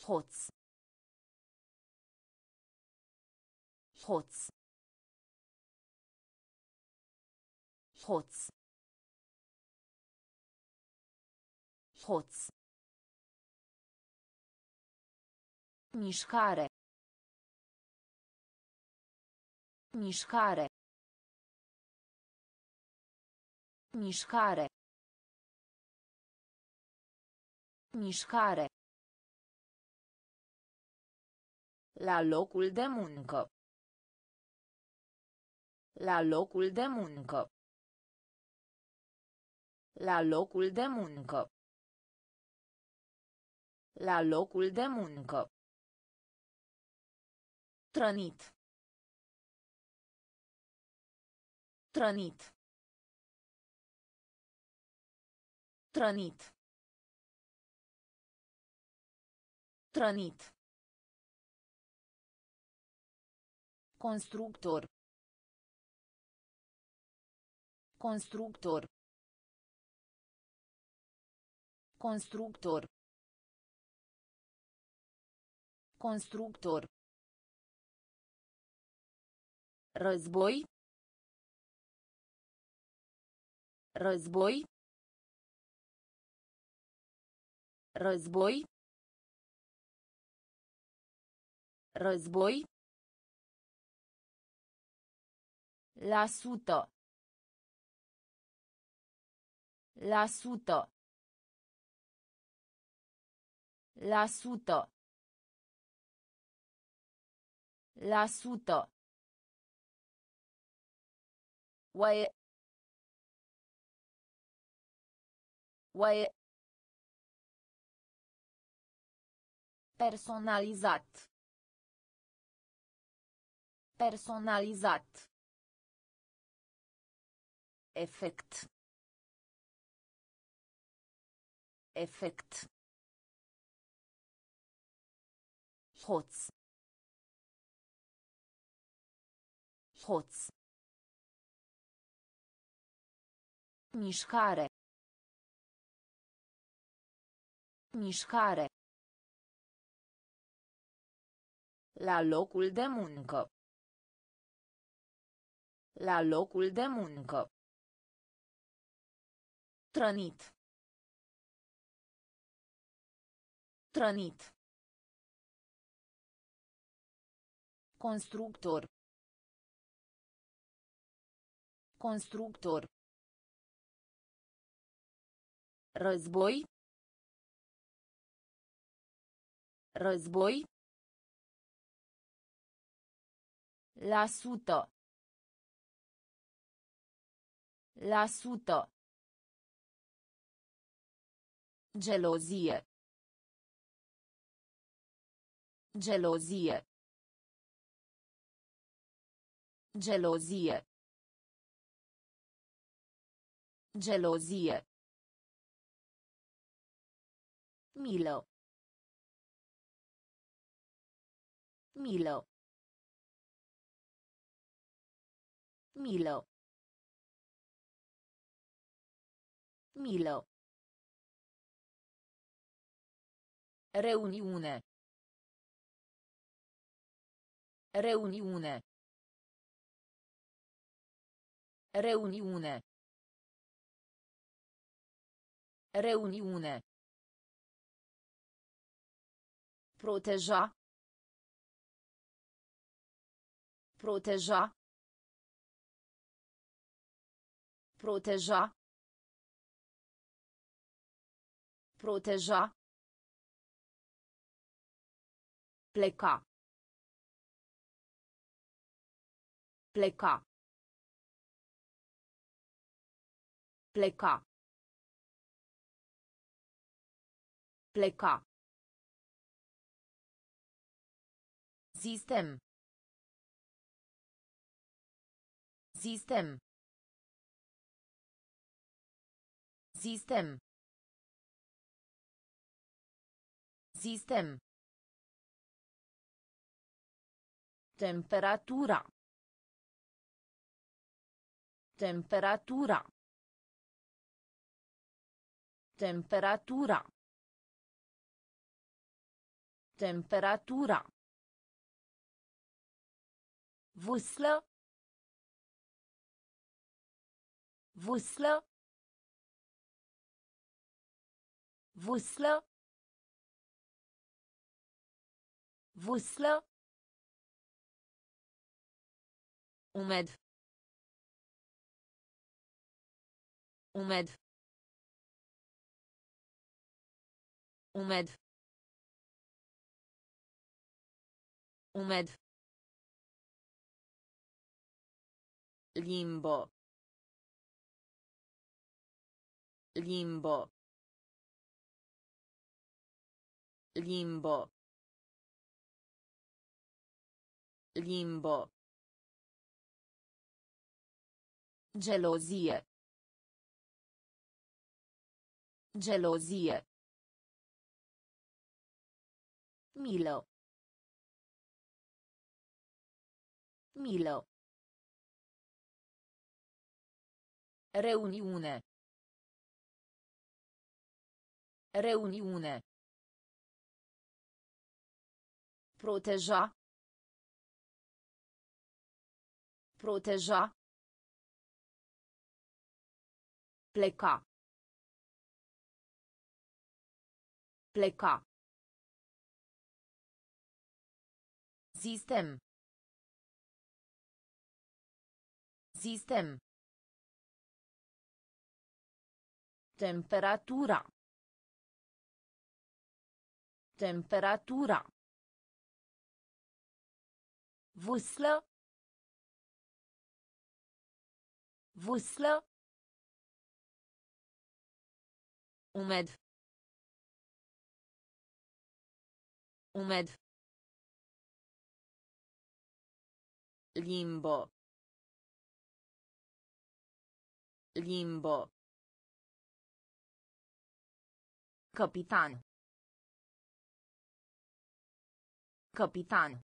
hoț hoț hoț hoț Mișcare. Mișcare. Mișcare. Mișcare. La locul de muncă. La locul de muncă. La locul de muncă. La locul de muncă. Trănit. Trănit. Trănit. Trănit. Constructor. Constructor. Constructor. Constructor. Război. Război. Război. Război. La sută. La sută. La sută. La sută. Oaie. Oaie. Personalizat. Personalizat. Efect. Efect. Hoț. Hoț. Mișcare. Mișcare. La locul de muncă. La locul de muncă. Trănit. Trănit. Constructor. Constructor. Război. Război. La sută. La sută. Gelozie. Gelozie. Gelozie. Gelozie. Milo. Milo. Milo. Milo. Reuniune. Reuniune. Reuniune. Reuniune. Proteja. Proteja. Proteja. Proteja. Pleca. Pleca. Pleca. Pleca. Sistem. Sistem. Sistem. Sistem. Temperatura. Temperatura. Temperatura. Temperatura. Vâslă. Vâslă. Vâslă. Vâslă. Umed. Umed. Umed. Umed. Limbo. Limbo. Limbo. Limbo. Gelozie. Gelozie. Milo. Milo. Reuniune. Reuniune. Proteja. Proteja. Pleca. Pleca. Sistem. Sistem. Temperatura. Temperatura. Vâslă. Vâslă. Umed. Umed. Limbo. Limbo. Capitan. Capitan.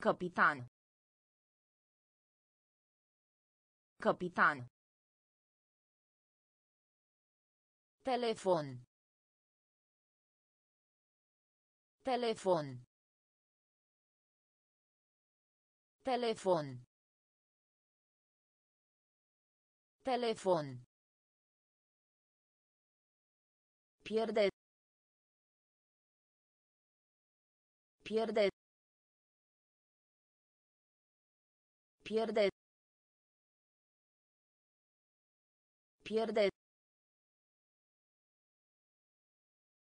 Capitan. Capitan. Telefon. Telefon. Telefon. Telefon. Pierde. Pierde. Pierde. Pierde.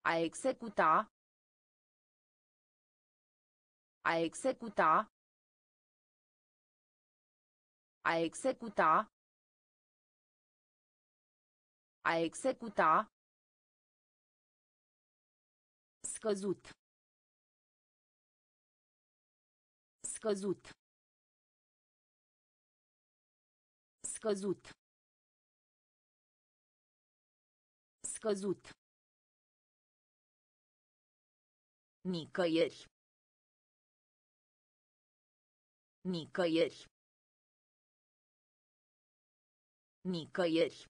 A executa. A executa. A executa. A executa. Scăzut. Scăzut. Scăzut. Scăzut. Nicăieri. Nicăieri. Nicăieri.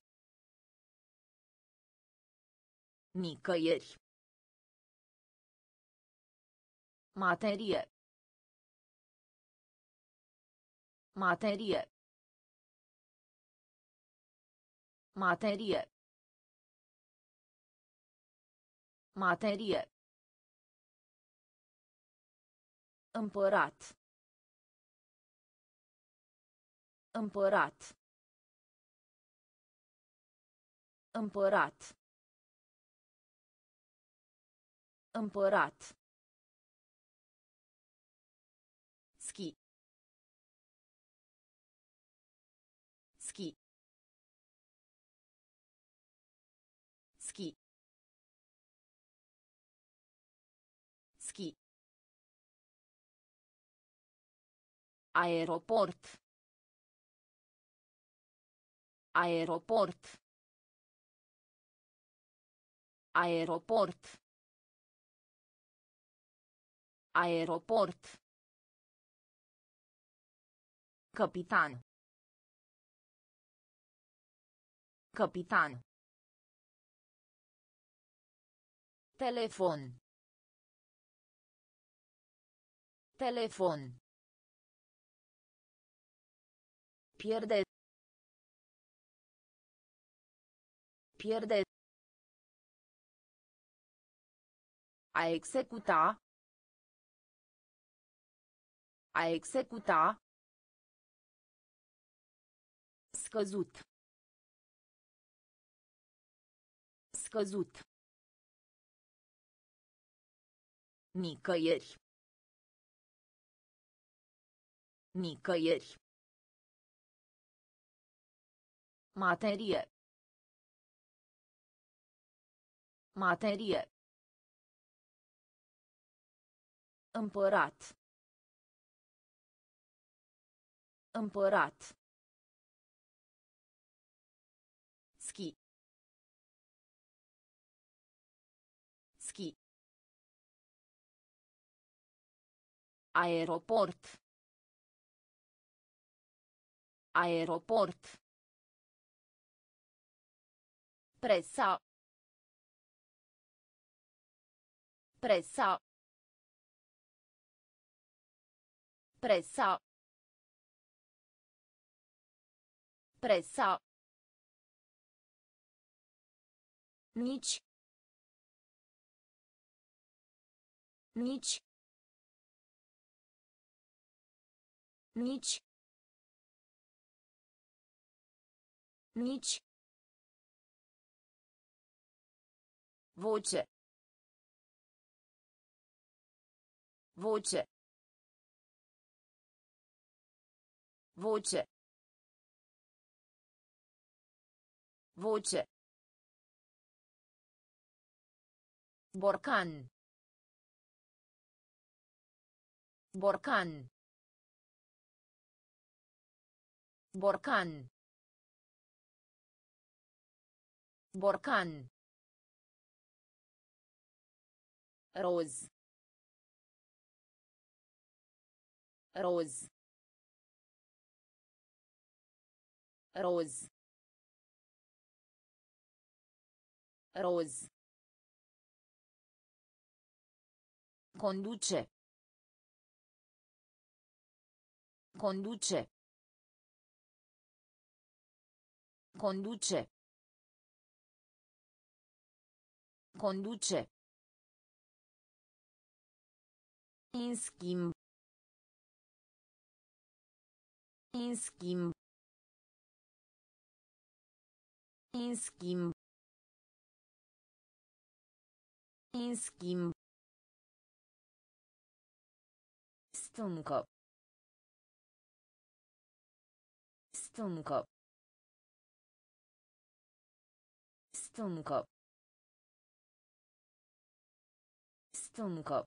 Nicăieri. Materie. Materie. Materie. Materie. Împărat. Împărat. Împărat. Împărat. Ski. Ski. Aeroport. Aeroport. Aeroport. Aeroport. Capitan. Capitan. Telefon. Telefon. Pierde. Pierde. A executa. A executa. Scăzut. Scăzut. Nicăieri. Nicăieri. Materie. Materie. Împărat. Împărat. Aeroport. Aeroport. Presa. Presa. Presa. Presa. Nici. Nici. Nici. Nici. Voce. Voce. Voce. Voce. Borcan. Borcan. Borcan. Borcan. Roz. Roz. Roz. Roz. Conduce. Conduce. Conduce. Conduce. În schimb. În schimb. În schimb. În schimb. Stâncă. Stâncă. Stâncă. Stâncă.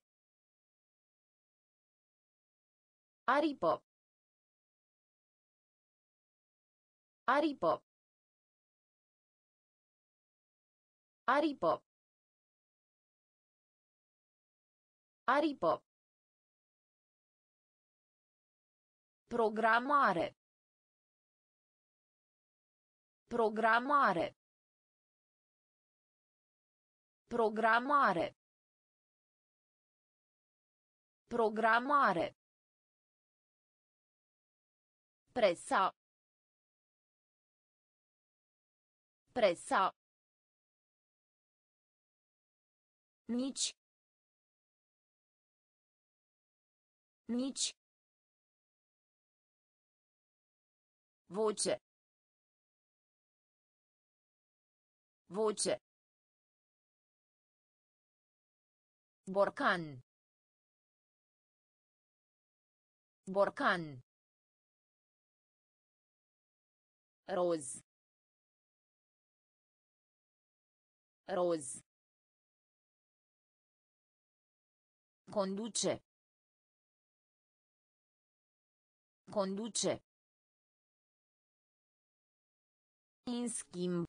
Aripă. Aripă. Aripă. Aripă. Programare. Programare. Programare. Programare. Presa. Presa. Nici. Nici. Voce. Voce. Borcan. Borcan. Roz. Roz. Conduce. Conduce. În schimb.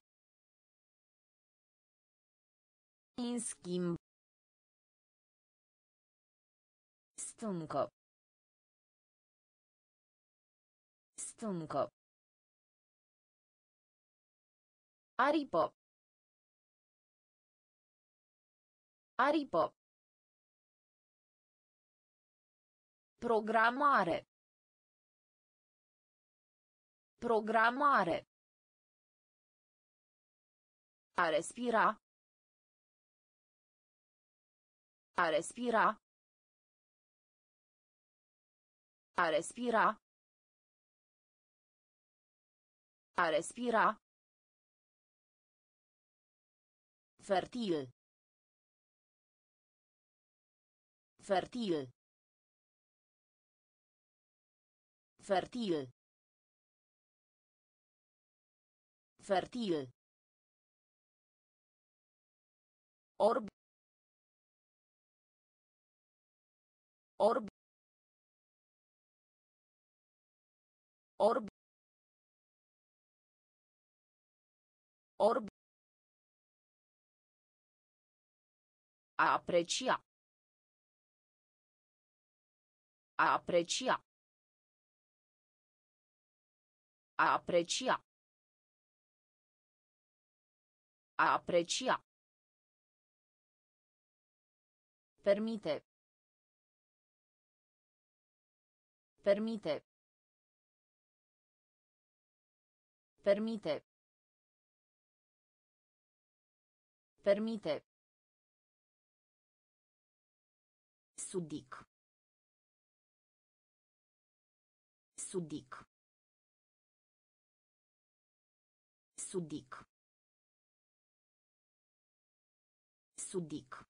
În schimb. Stâncă. Stâncă. Aripă. Aripă. Programare. Programare. A respira. A respira. A respira. A respira. Fertil. Fertil. Fertil. Fertil. Orb. Orb. Orb. Orb. A aprecia. A aprecia. A aprecia. A aprecia. Permite. Permite. Permite. Permite. Sudic. Sudic. Sudic. Sudic.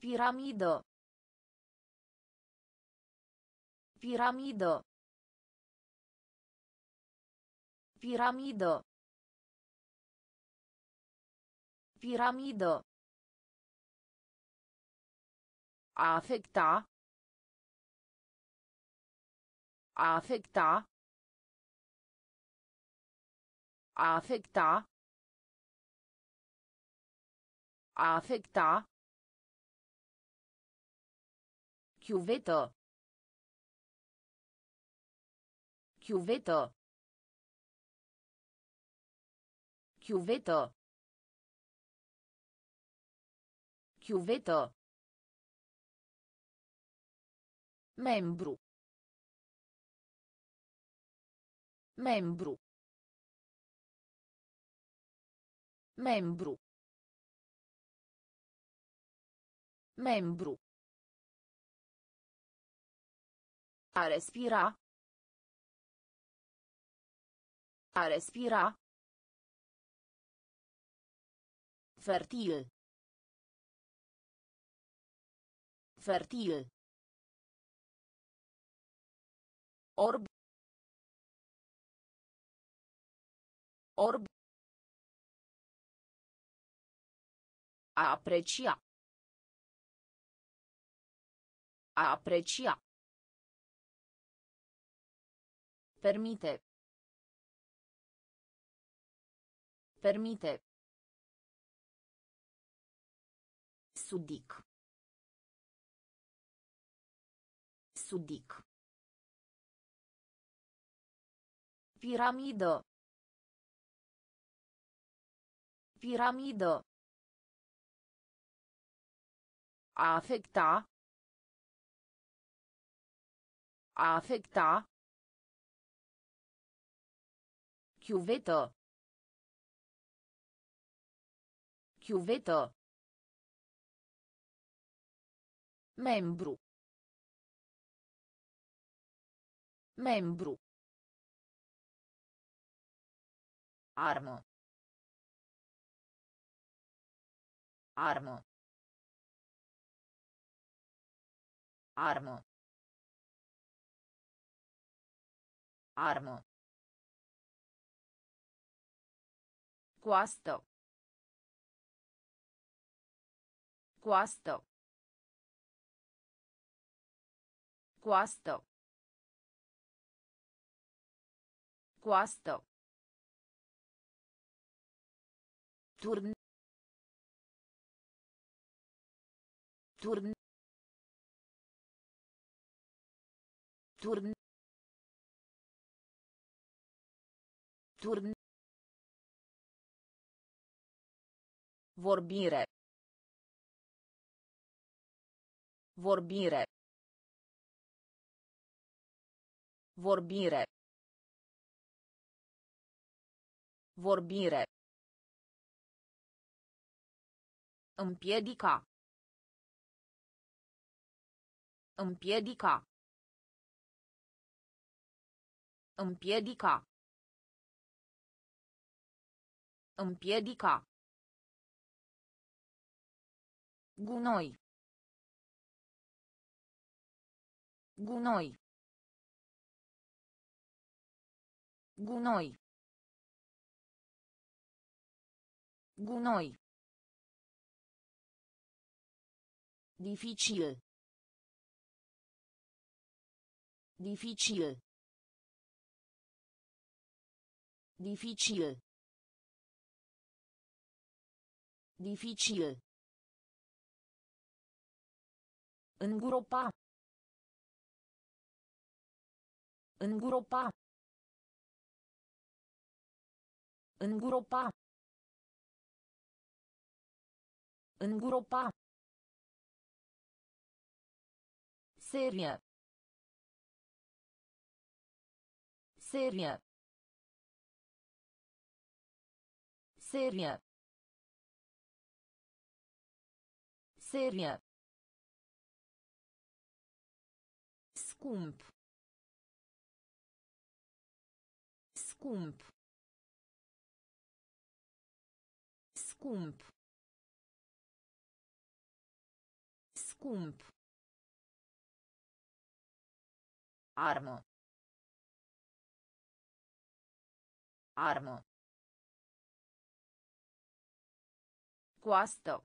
Piramidă. Piramidă. Piramidă. Piramidă. A afecta. A afecta. A afecta. A afecta. Chiuvetă. Chiuvetă. Chiuvetă. Chiuvetă. Membru. Membru. Membru. Membru. A respira. A respira. Fertil. Fertil. Orb. Orb. A aprecia. A aprecia. Permite. Permite. Sudic. Sudic. Piramidă. Piramidă. A afecta. A afecta. Chiuvetă. Chiuvetă. Membru. Membru. Armă. Armă. Armă. Armă. Coastă. Coastă. Coastă. Coastă. Turn. Turn. Turn. Turn. Vorbire. Vorbire. Vorbire. Vorbire. Împiedica. Împiedica. Împiedica. Împiedica. Gunoi. Gunoi. Gunoi. Gunoi. Dificil. Dificil. Dificil. Dificil. Îngropa. Îngropa. Îngropa. Îngropa. Serie. Serie. Serie. Serie. Scump. Scump. Scump. Scump. Armă. Armă. Coastă.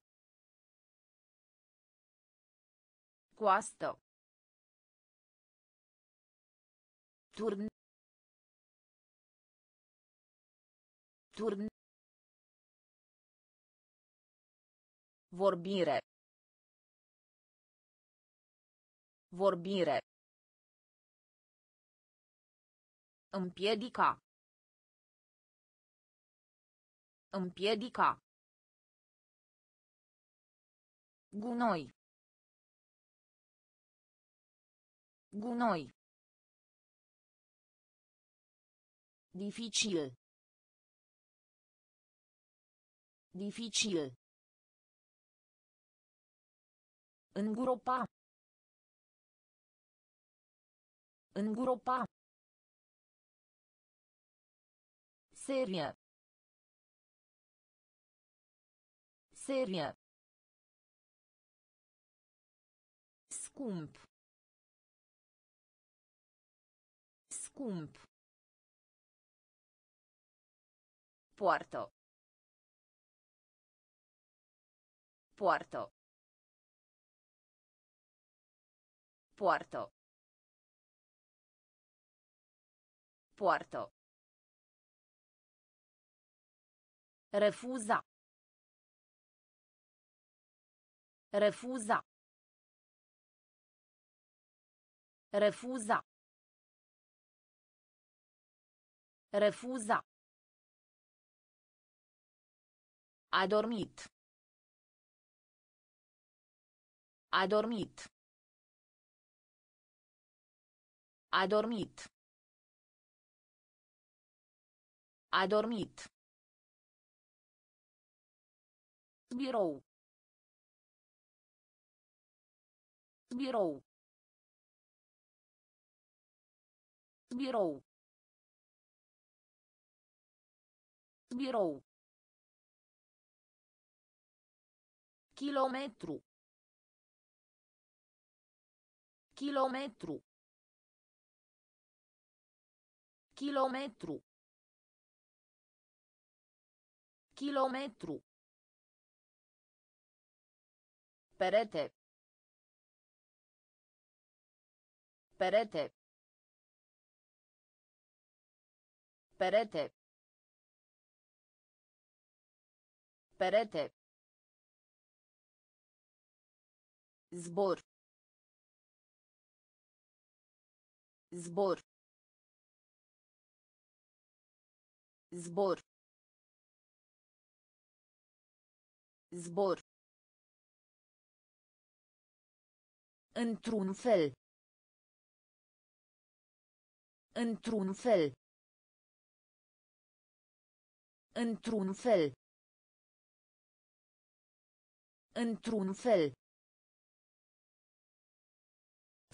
Coastă. Turn. Turn. Vorbire. Vorbire. Împiedica. Împiedica. Gunoi. Gunoi. Dificil. Dificil. Îngropa. Îngropa. Serie. Serie. Scump. Scump. Poartă. Poartă. Poartă. Poartă. Refuza. Refuza. Refuza. Refuza. A dormit. A dormit. A dormit. A dormit. Birou. Birou. Birou. Birou. Kilometru. Kilometru. Kilometru. Kilometru. Perete. Perete. Perete. Perete. Zbor. Zbor. Zbor. Zbor. Într-un fel. Într-un fel. Într-un fel. Într-un fel.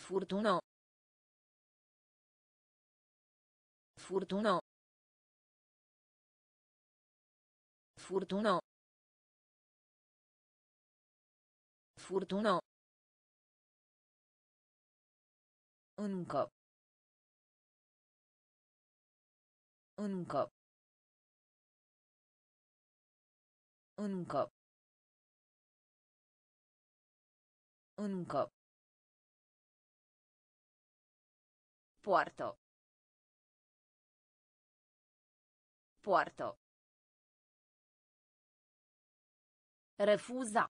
Furtună. Furtună. Furtună. Furtună. Încă. Încă. Încă. Încă. Poartă. Poartă. Refuza.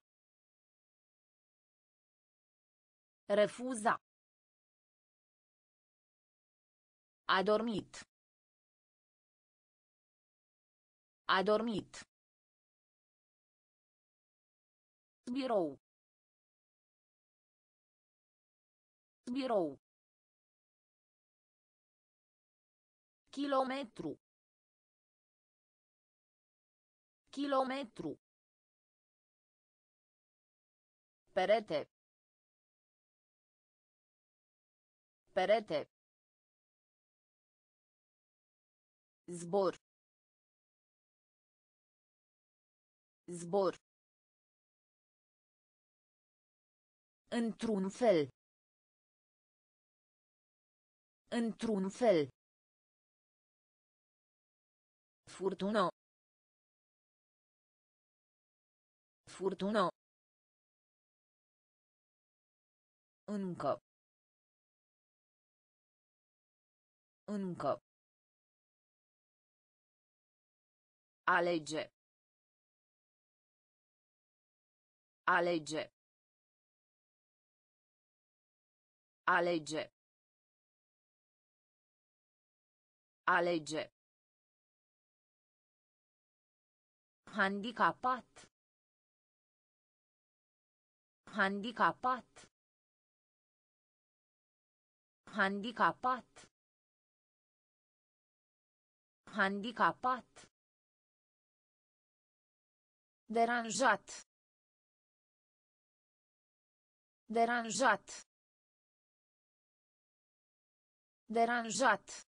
Refuza. A dormit. A dormit. Birou. Birou. Kilometru. Kilometru. Perete. Perete. Zbor. Zbor. Într-un fel. Într-un fel. Furtună. Furtună. Încă. Încă. Alege. Alege. Alege. Alege. Handicapat. Handicapat. Handicapat. Handicapat. Deranjat. Deranjat. Deranjat.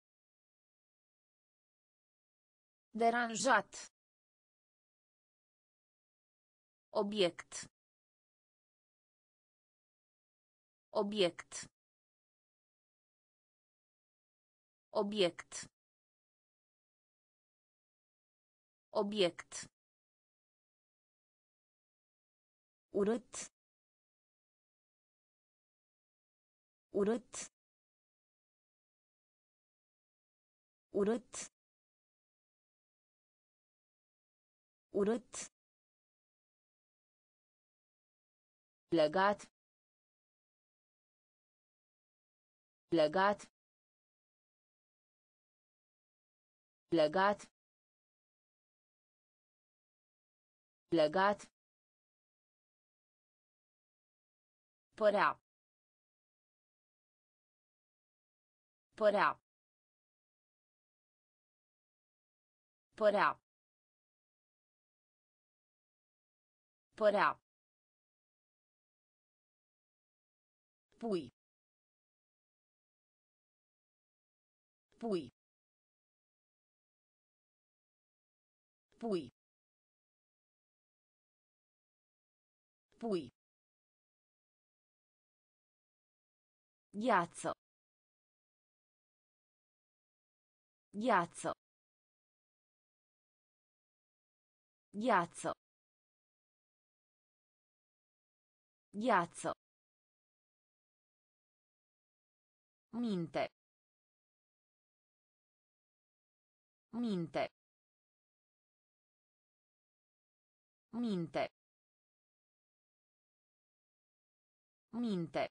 Deranjat. Obiect. Obiect. Obiect. Obiect. Urât. Urât. Urât. Urât. Legat. Legat. Legat. Legat. Părea. Părea. Părea. Părea. Pui. Pui. Pui. Pui. Ghiaccio. Ghiaccio. Ghiaccio. Ghiaccio. Minte. Minte. Minte. Minte.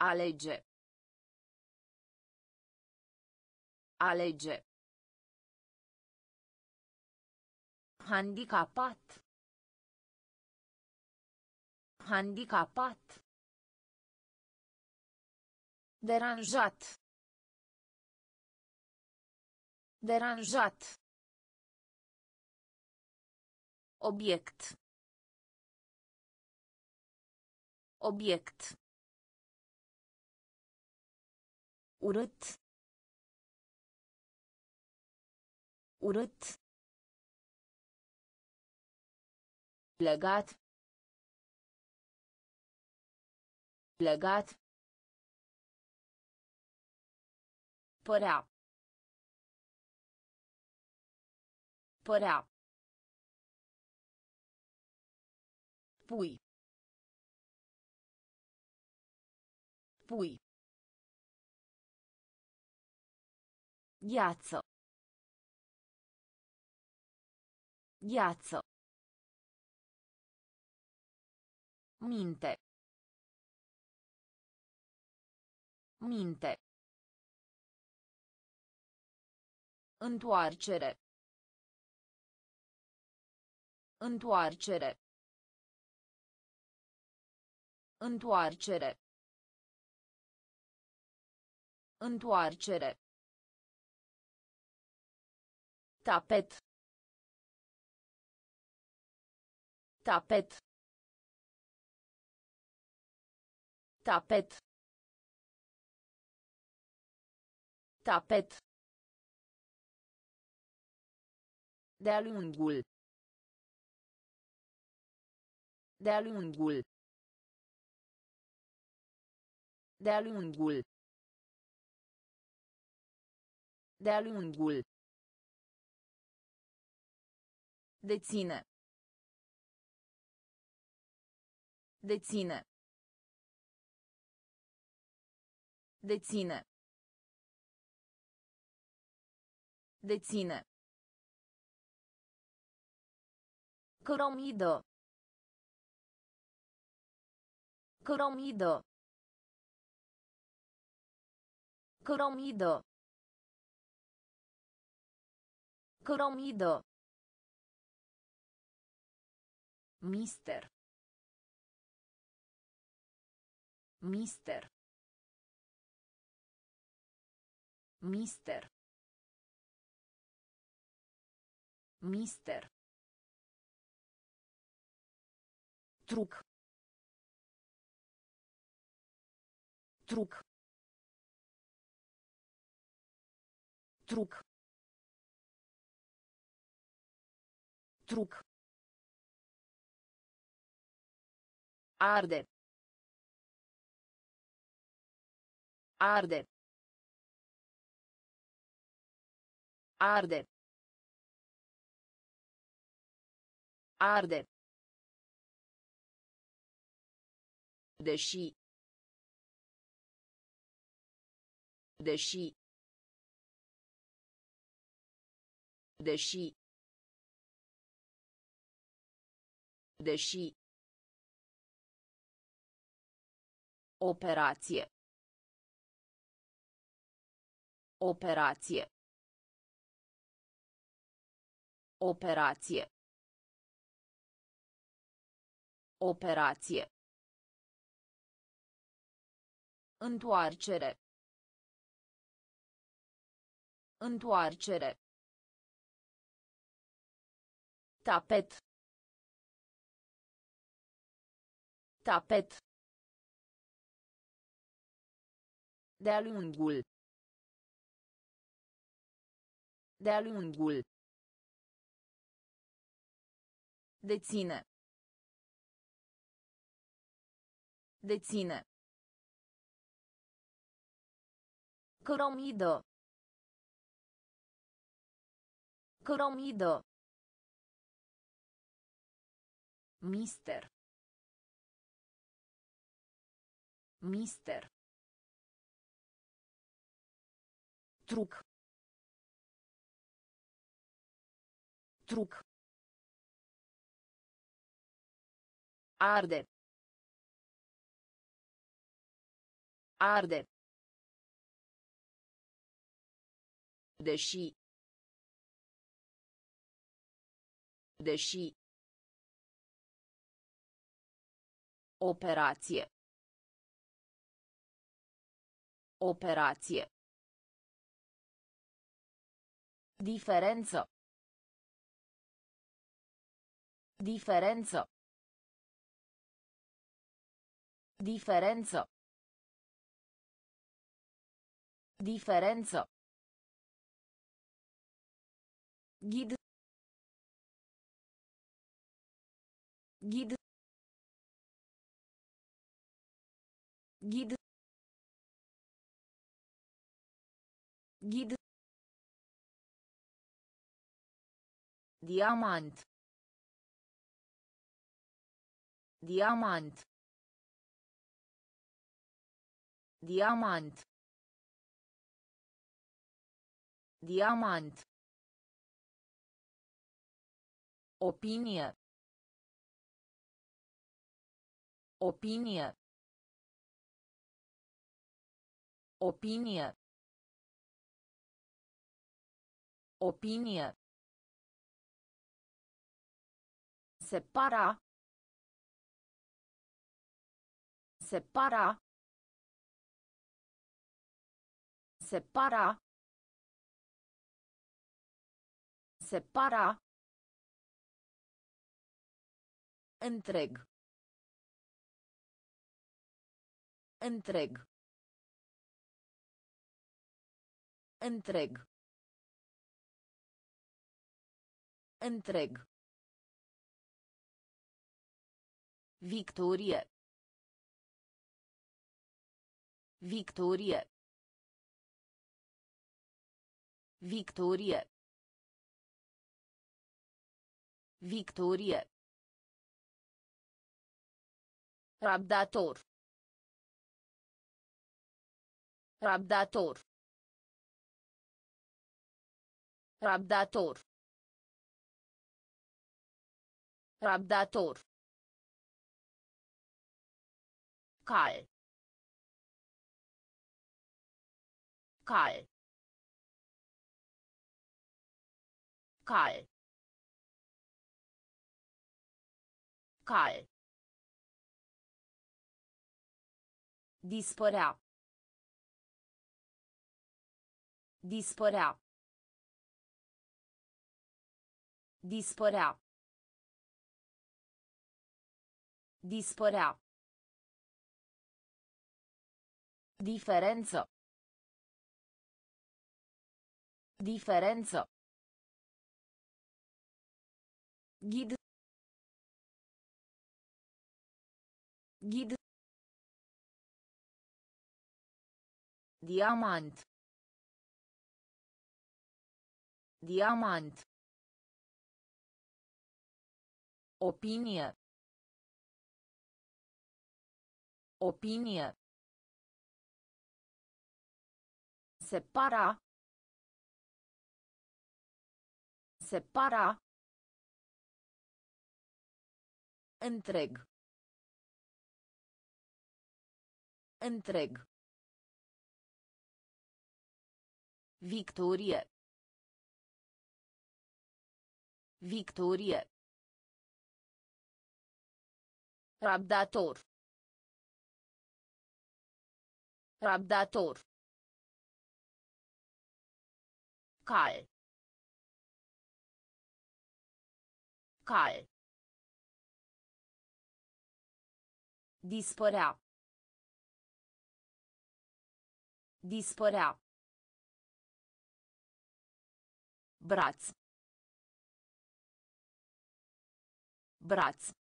Alege. Alege. Handicapat. Handicapat. Deranjat. Deranjat. Obiect. Obiect. Urât. Urât. Legat. Legat. Părea. Părea. Pui. Pui. Ghiaccio. Ghiaccio. Minte. Minte. Întoarcere. Întoarcere. Întoarcere. Întoarcere. Tapet. Tapet. Tapet. Tapet. De-a lungul. De-a lungul. De-a lungul. De-a lungul. Deține. Deține. Deține. Deține. Cromidă. Cromidă. Cromidă. Cromidă. Mister. Mister. Mister. Mister. Truc. Truc. Truc. Truc. Arde. Arde. Arde. Arde. Deși. Deși. Deși. Deși. Operație. Operație. Operație. Operație. Întoarcere. Întoarcere. Tapet. Tapet. De-a lungul. De-a lungul. Deține. Deține. Cromidă. Cromidă. Mister. Mister. Truc. Truc. Arde. Arde. Deși. Deși. Operație. Operație. Diferență. Diferență. Diferență. Diferență. Ghid. Ghid. Ghid. Ghid. Diamant. Diamant. Diamant. Diamant. Opinie. Opinie. Opinie. Opinie. Separa. Separa. Separa. Separa. Întreg. Întreg. Întreg. Întreg. Victorie. Victorie. Victorie. Victorie. Rabdator. Rabdator. Rabdator. Rabdator. Cal. Cal. Cal. Cal. Dispărea. Dispărea. Dispărea. Dispărea. Diferență. Diferență. Ghid. Ghid. Diamant. Diamant. Opinie. Opinie. Separa. Separa. Întreg. Întreg. Victorie. Victorie. Rabdator. Rabdator. Cal. Cal. Dispărea. Dispărea. Braț. Braț.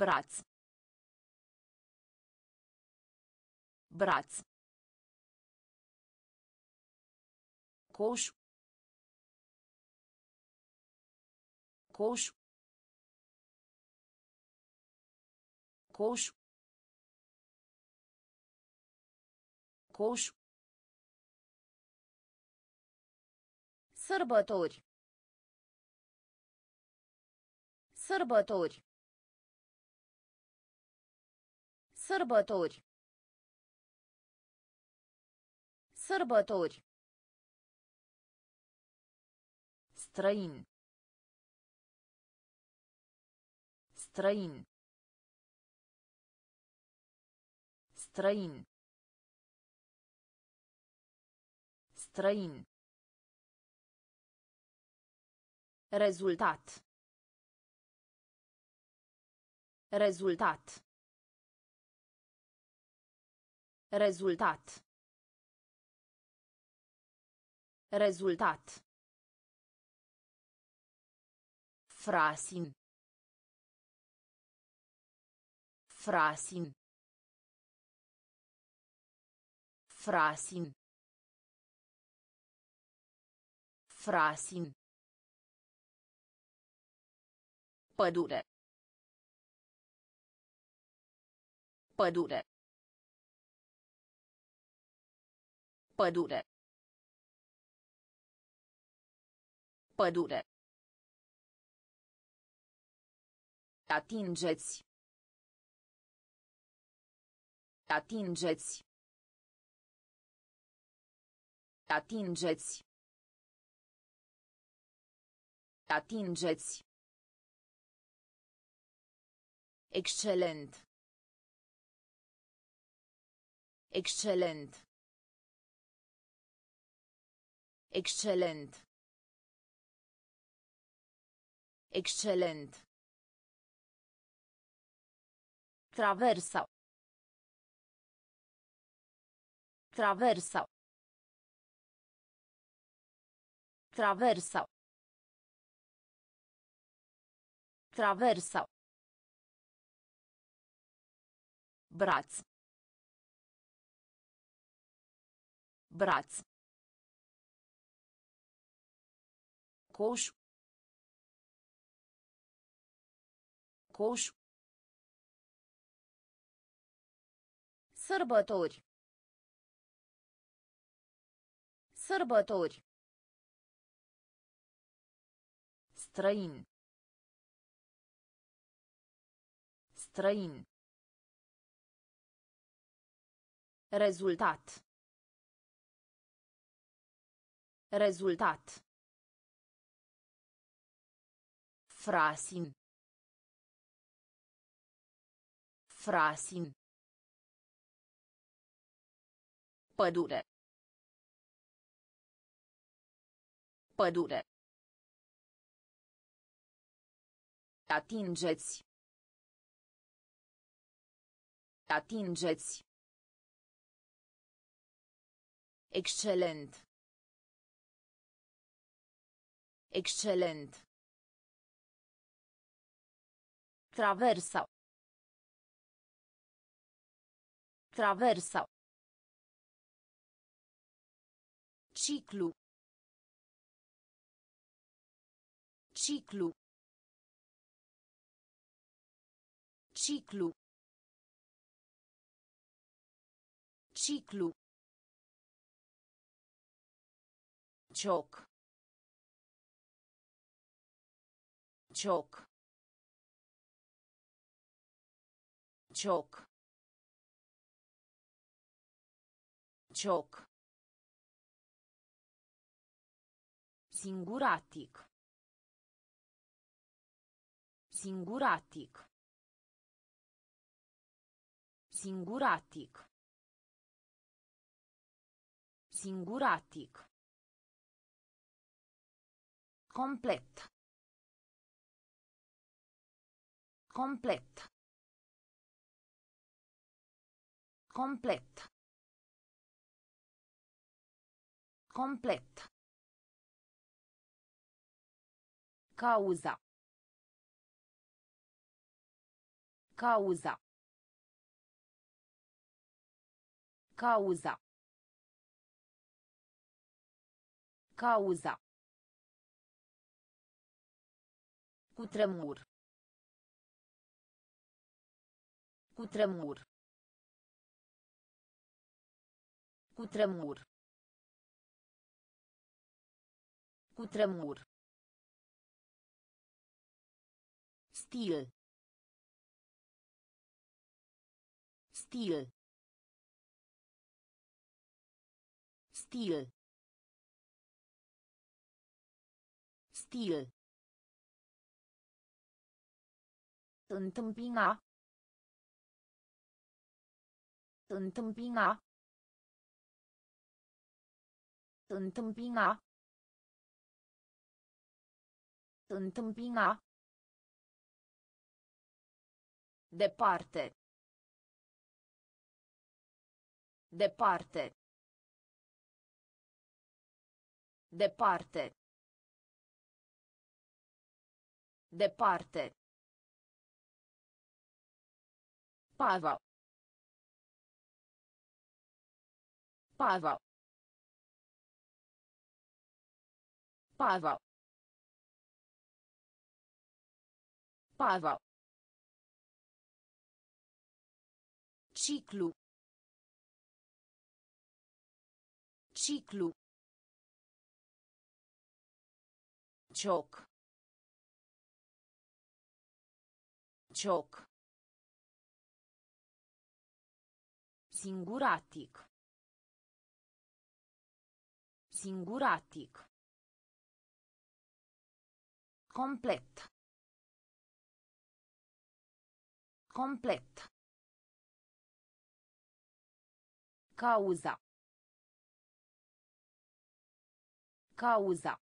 Braț. Braț. Coș. Coș. Coș. Coș. Sărbători. Sărbători. Sărbători. Sărbători. Străin. Străin. Străin. Străin. Rezultat. Rezultat. Rezultat. Rezultat. Frasin. Frasin. Frasin. Frasin. Pădure. Pădure. Pădure. Pădure. Atingeți. Atingeți. Atingeți. Atingeți. Excelent. Excelent. Excelent. Excelent. Traversa. Traversa. Traversa. Traversa. Braț. Braț. Coș. Coș. Sărbători. Sărbători. Străin. Străin. Rezultat. Rezultat. Frasin. Frasin. Pădure. Pădure. Atingeți. Atingeți. Excelent. Excelent. Traversa. Traversa. Ciclu. Ciclu. Ciclu. Ciclu. Cioc. Cioc. Cioc. Cioc. Singuratic. Singuratic. Singuratic. Singuratic. Complet. Complet. Complet. Complet. Cauza. Cauza. Cauza. Cauza. Cutremur. Cutremur. Cutremur. Cutremur. Stil. Stil. Stil. Stil. Întâmpina. Întâmpina. Întâmpina. Întâmpina. Departe. Departe. Departe. Departe. Pava. Pava. Pava. Pava. Ciclu. Ciclu. Cioc. Cioc. Singuratic. Singuratic. Complet. Complet. Cauza. Cauza.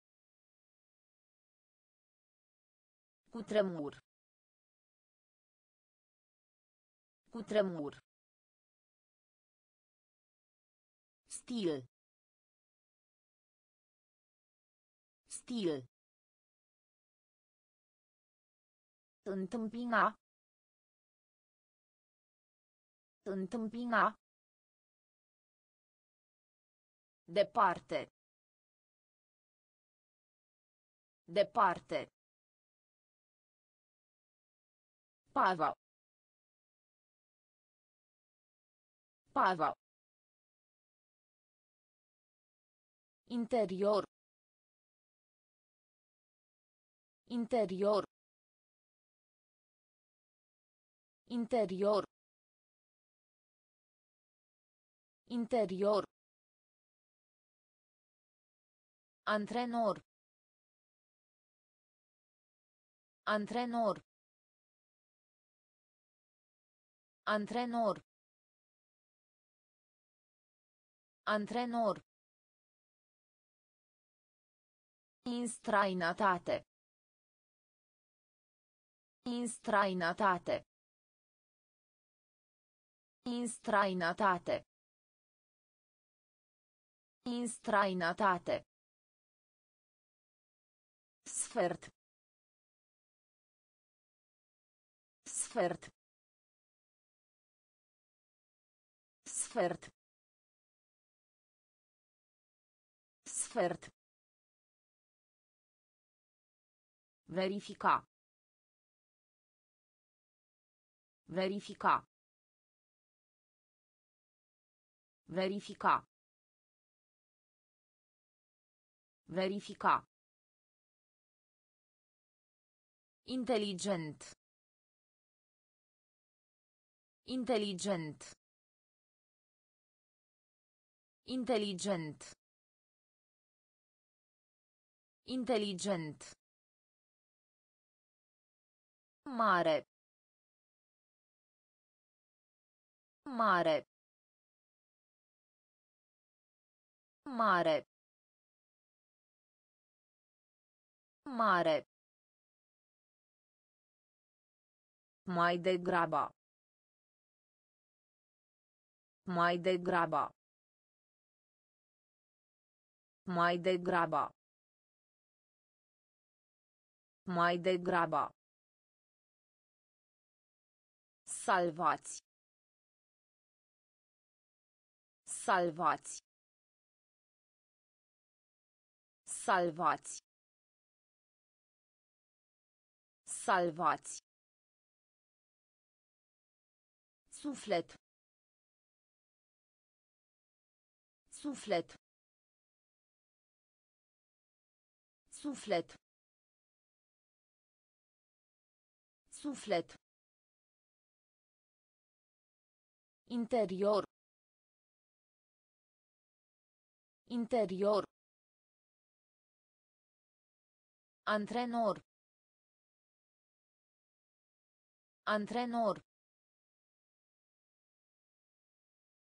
Cutremur. Cutremur. Stil. Stil. Întâmpina. Întâmpina. Departe. Departe. Pava. Pava. Interior. Interior. Interior. Interior. Antrenor. Antrenor. Antrenor. Antrenor. Instrainatate. Instrainatate. Instrainatate. Instrainatate. Sfert. Sfert. Sfert. Sfert. Verifica. Verifica. Verifica. Verifica. Inteligent. Inteligent. Inteligent. Inteligent. Mare. Mare. Mare. Mare. Mai degrabă. Mai degrabă. Mai degrabă. Mai degrabă. Salvați. Salvați. Salvați. Salvați. Suflet. Suflet. Suflet. Suflet. Interior. Interior. Antrenor. Antrenor.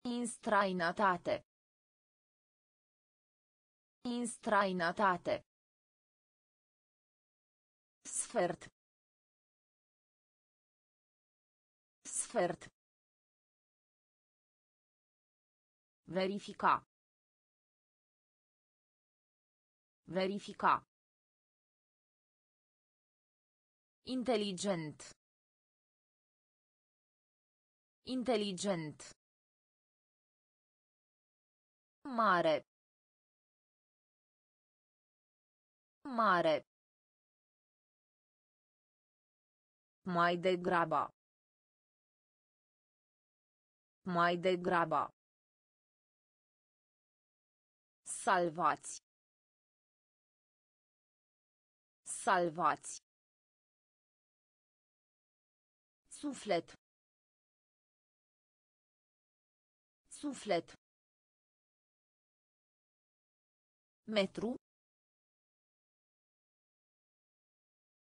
Instrainatate. Instrainatate. Sfert. Sfert. Verifica. Verifica. Inteligent. Inteligent. Mare. Mare. Mai degrabă. Mai degrabă. Salvați. Salvați. Suflet. Suflet. Metru.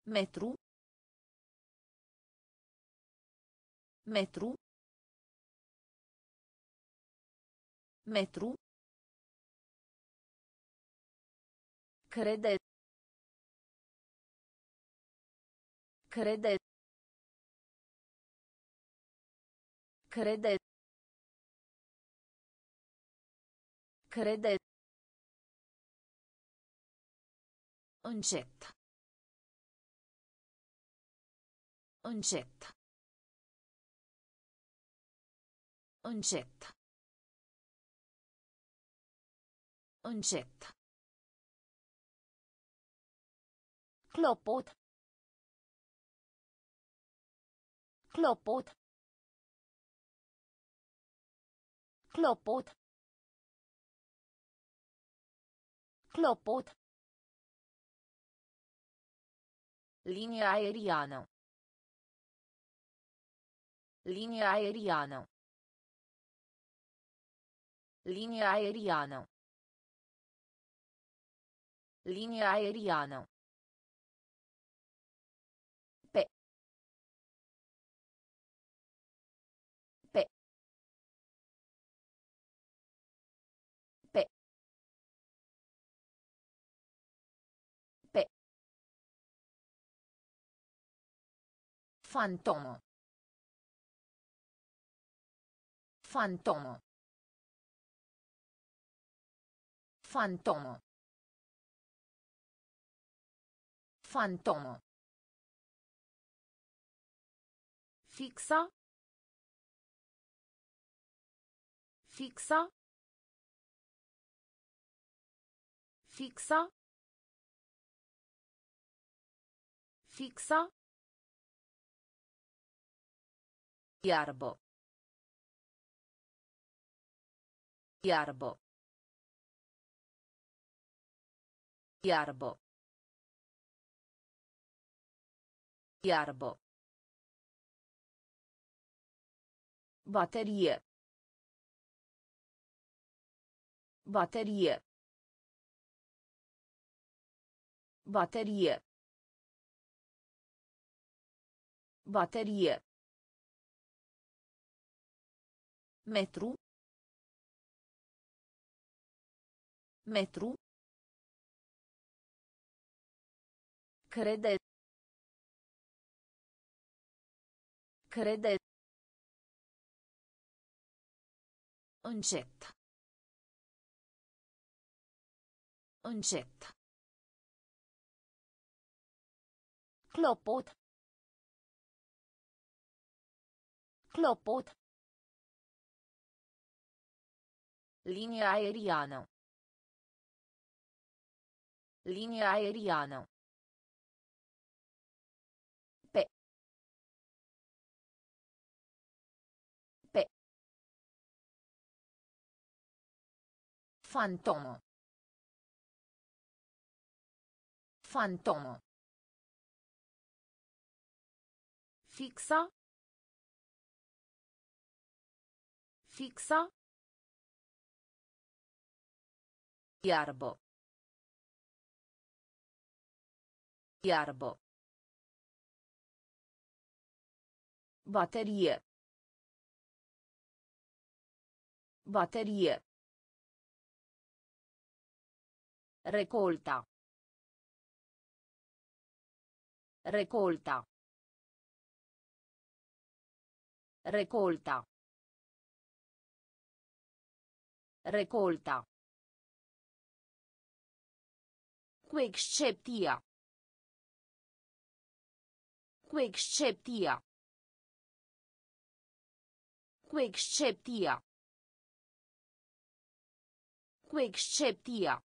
Metru. Metru. Metru. Crede. Crede. Crede. Crede. Încet. Încet. Încet. Încet. Clopot. Clopot. Clopot. Clopot. Linie aeriană. Linie aeriană. Linie aeriană. Linie aeriană. Fantomă. Fantomă. Fantomă. Fantomă. Fixa. Fixa. Fixa. Fixa. Iarbo. Iarbo. Iarbo. Iarbo. Baterie. Baterie. Baterie. Baterie. Metru. Metru. Crede. Crede. Încet. Încet. Clopot. Clopot. Linie aeriană. Linie aeriană. Pe. Pe. Fantomă. Fantomă. Fixa. Fixa. Iarbă. Iarbă. Baterie. Baterie. Recolta. Recolta. Recolta. Recolta. Cu excepția. Cu excepția. Cu excepția. Cu excepția.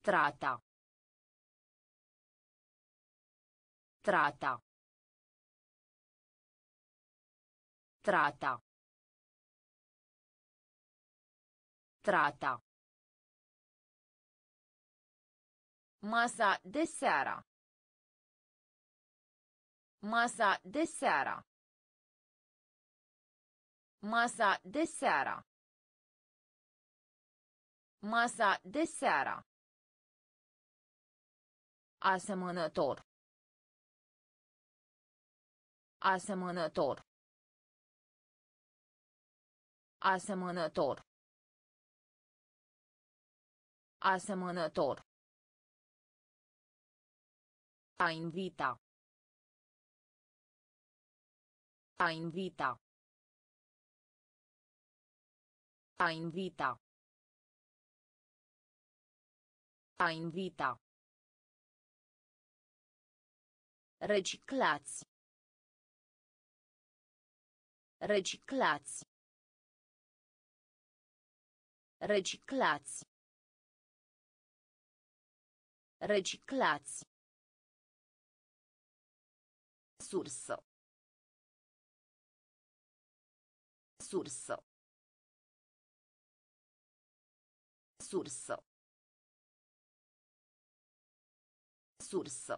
Trata. Trata. Trata. Trata. Masa de seara. Masa de seara. Masa de seara. Masa de seara. Asemănător. Asemănător. Asemănător. Asemănător. A invita. A invita. A invita. A invita. Reciclați. Reciclați. Reciclați. Reciclați. Sursă. Sursă. Sursă. Sursă.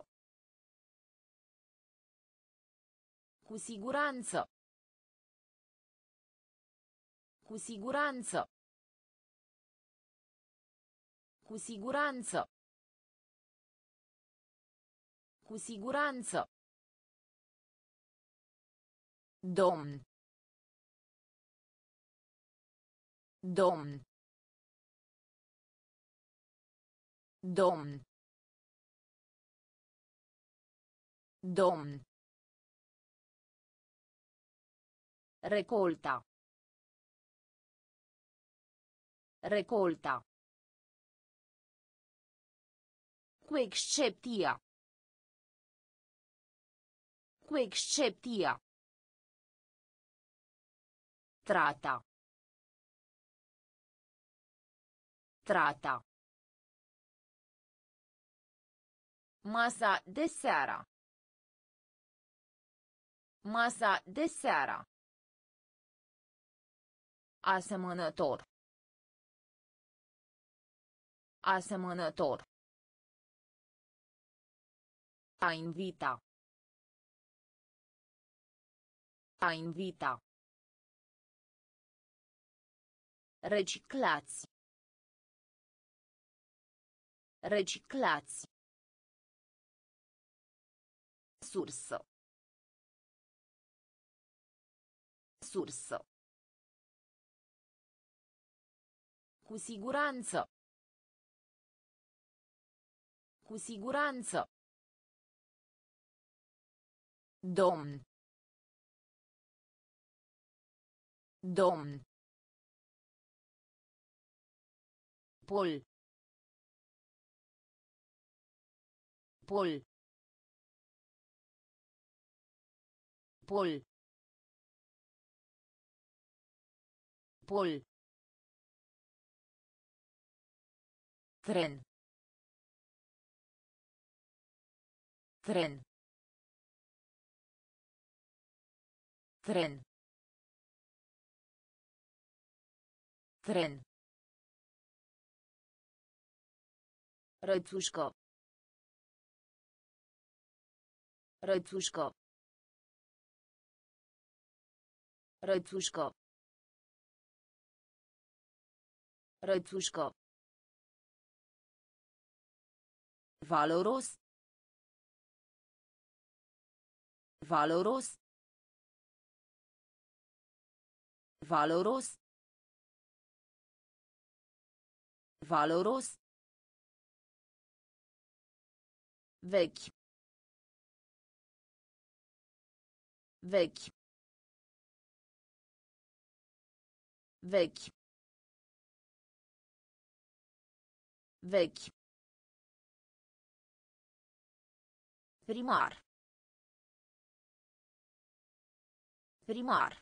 Cu siguranță. Cu siguranță. Cu siguranță. Cu siguranță. Domn. Domn. Domn. Domn. Recolta. Recolta. Cu excepția. Cu excepția. Trata. Trata. Masa de seara. Masa de seara. Asemănător. Asemănător. A invita. A invita. Reciclați. Reciclați. Sursă. Sursă. Cu siguranță. Cu siguranță. Domn. Domn. Pol. Pol. Pol. Pol. Tren. Tren. Tren. Tren. Rățușcă. Rățușcă. Rățușcă. Rățușcă. Valoros. Valoros. Valoros. Valoros. Vechi. Vechi. Vechi. Vechi. Primar. Primar.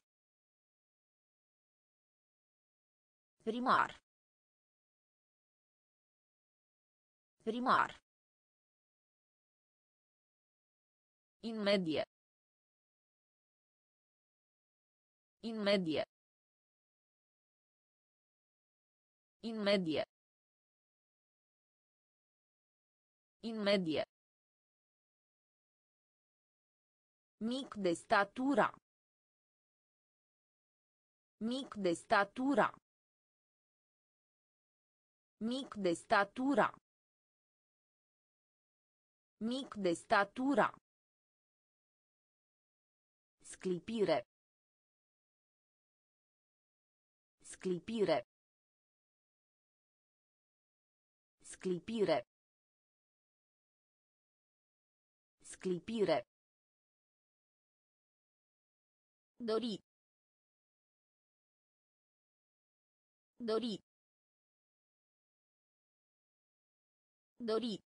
Primar. Primar. In medie. In medie. In medie. In medie. Mic de statura. Mic de statura. Mic de statura. Mic de statura. Sclipire. Sclipire. Sclipire. Sclipire. Dori. Dori. Dori.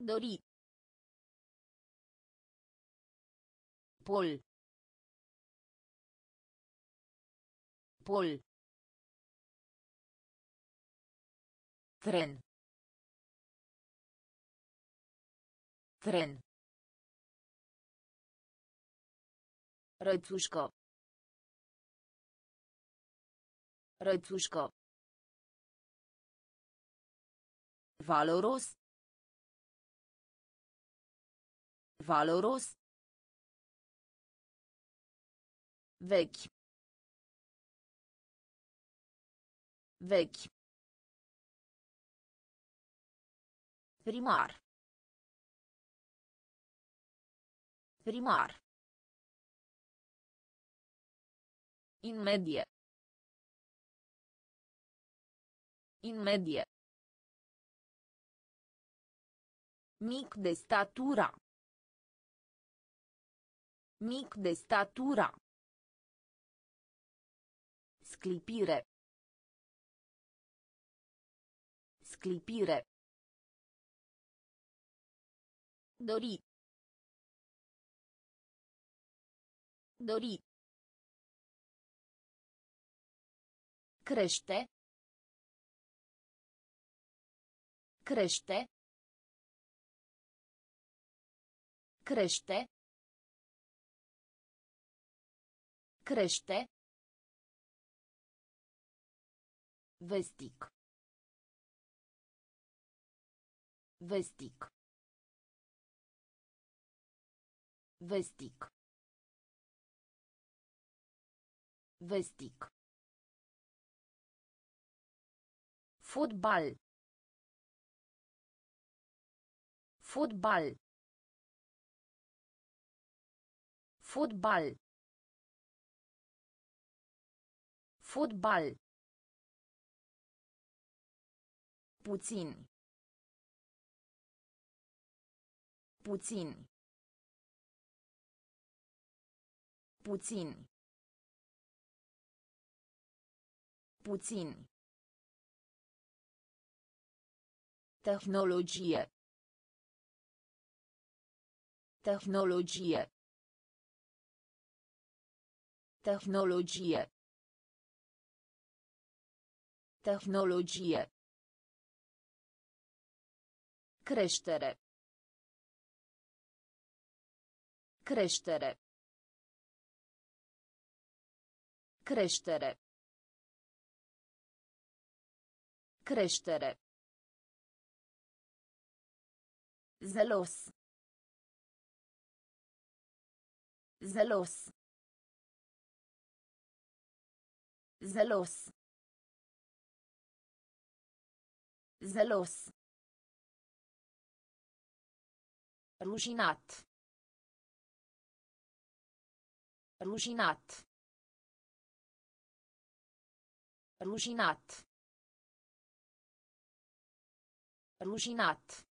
Dori. Pol. Pol. Tren. Tren. Rățușcă. Rățușcă. Valoros. Valoros. Vechi. Vechi. Primar. Primar. In medie. In medie. Mic de statura. Mic de statura. Sclipire. Sclipire. Dori. Dori. Crește. Crește. Crește. Crește. Vestic. Vestic. Vestic. Vestic. Fotbal. Fotbal. Fotbal. Fotbal. Puțin. Puțin. Puțin. Puțini. Tehnologie. Tehnologie. Tehnologie. Tehnologie. Creștere. Creștere. Creștere. Creștere. Zelos. Zelos. Zelos. Zelos. Rușinat. Rușinat. Rușinat. Rușinat.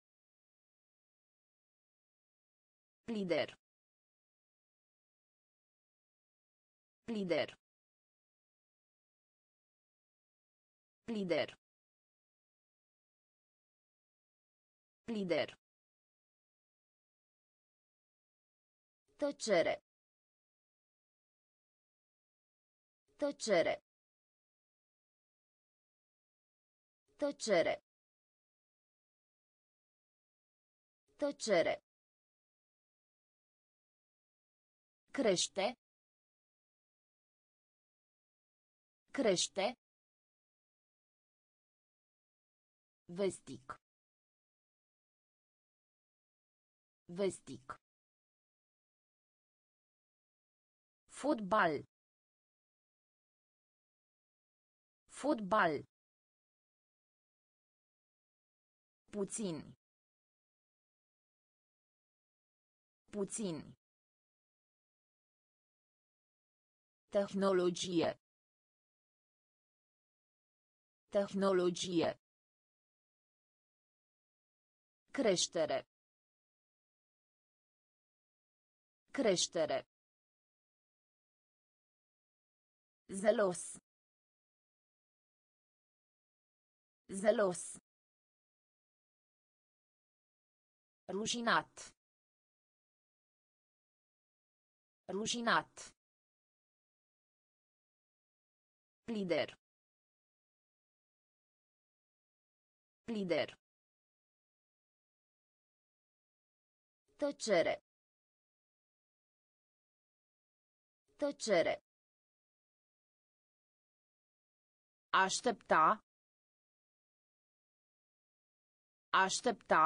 Lider. Lider. Lider. Lider. Tăcere. Tăcere. Tăcere. Tăcere. Crește. Crește. Vestic. Vestic. Fotbal. Fotbal. Puțini. Puțini. Tehnologie. Tehnologie. Creștere. Creștere. Zelos. Zelos. Rușinat. Rușinat. Lider. Lider. Tăcere. Tăcere. Aștepta. Aștepta.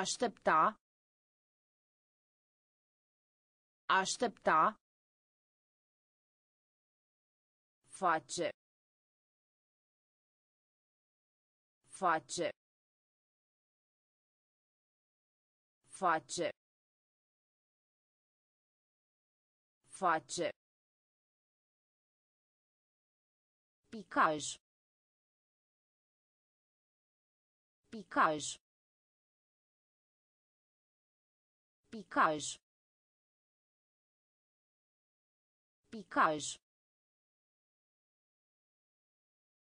Aștepta. Aștepta. Face. Face. Face. Face. Picaj. Picaj. Picaj. Picaj.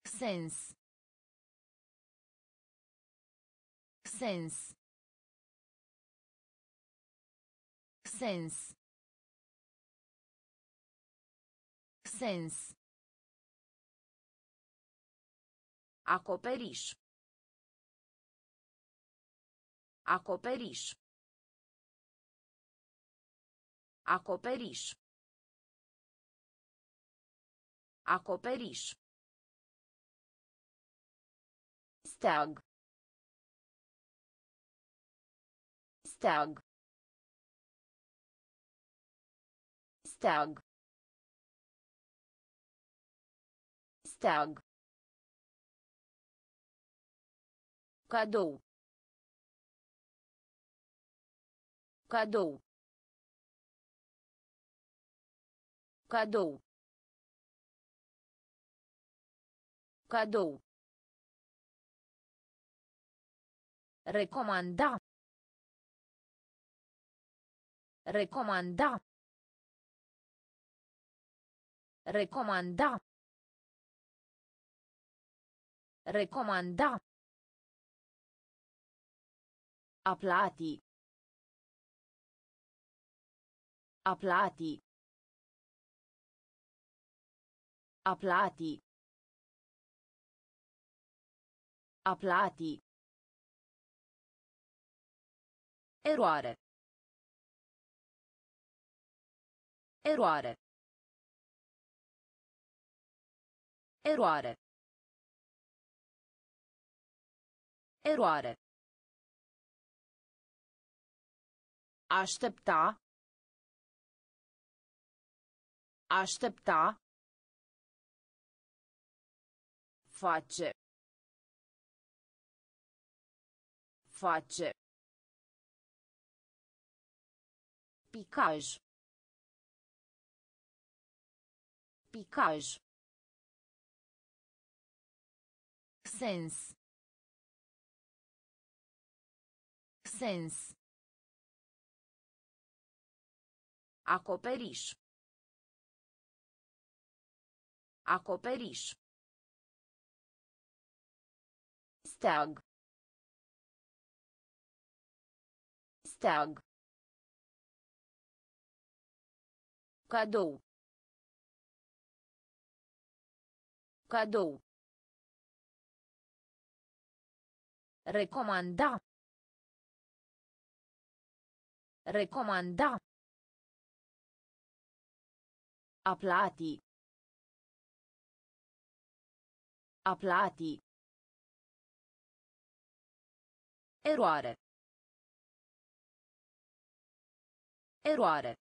Sens. Sens. Sens. Sens. Acoperiș. Acoperiș. Acoperiș. Acoperiș. Steag. Steag. Steag. Steag. Cadou. Cadou. Cadou. Cadou. Recomanda. Recomanda. Recomanda. Recomanda. Aplati. Aplati. Aplati. Aplati. Eroare. Eroare. Eroare. Eroare. Aștepta. Aștepta. Face. Face. Picaj. Picaj. Sens. Sens. Acoperiș. Acoperiș. Steag. Steag. Cadou. Cadou. Recomanda. Recomanda. Aplati. Aplati. Eroare. Eroare.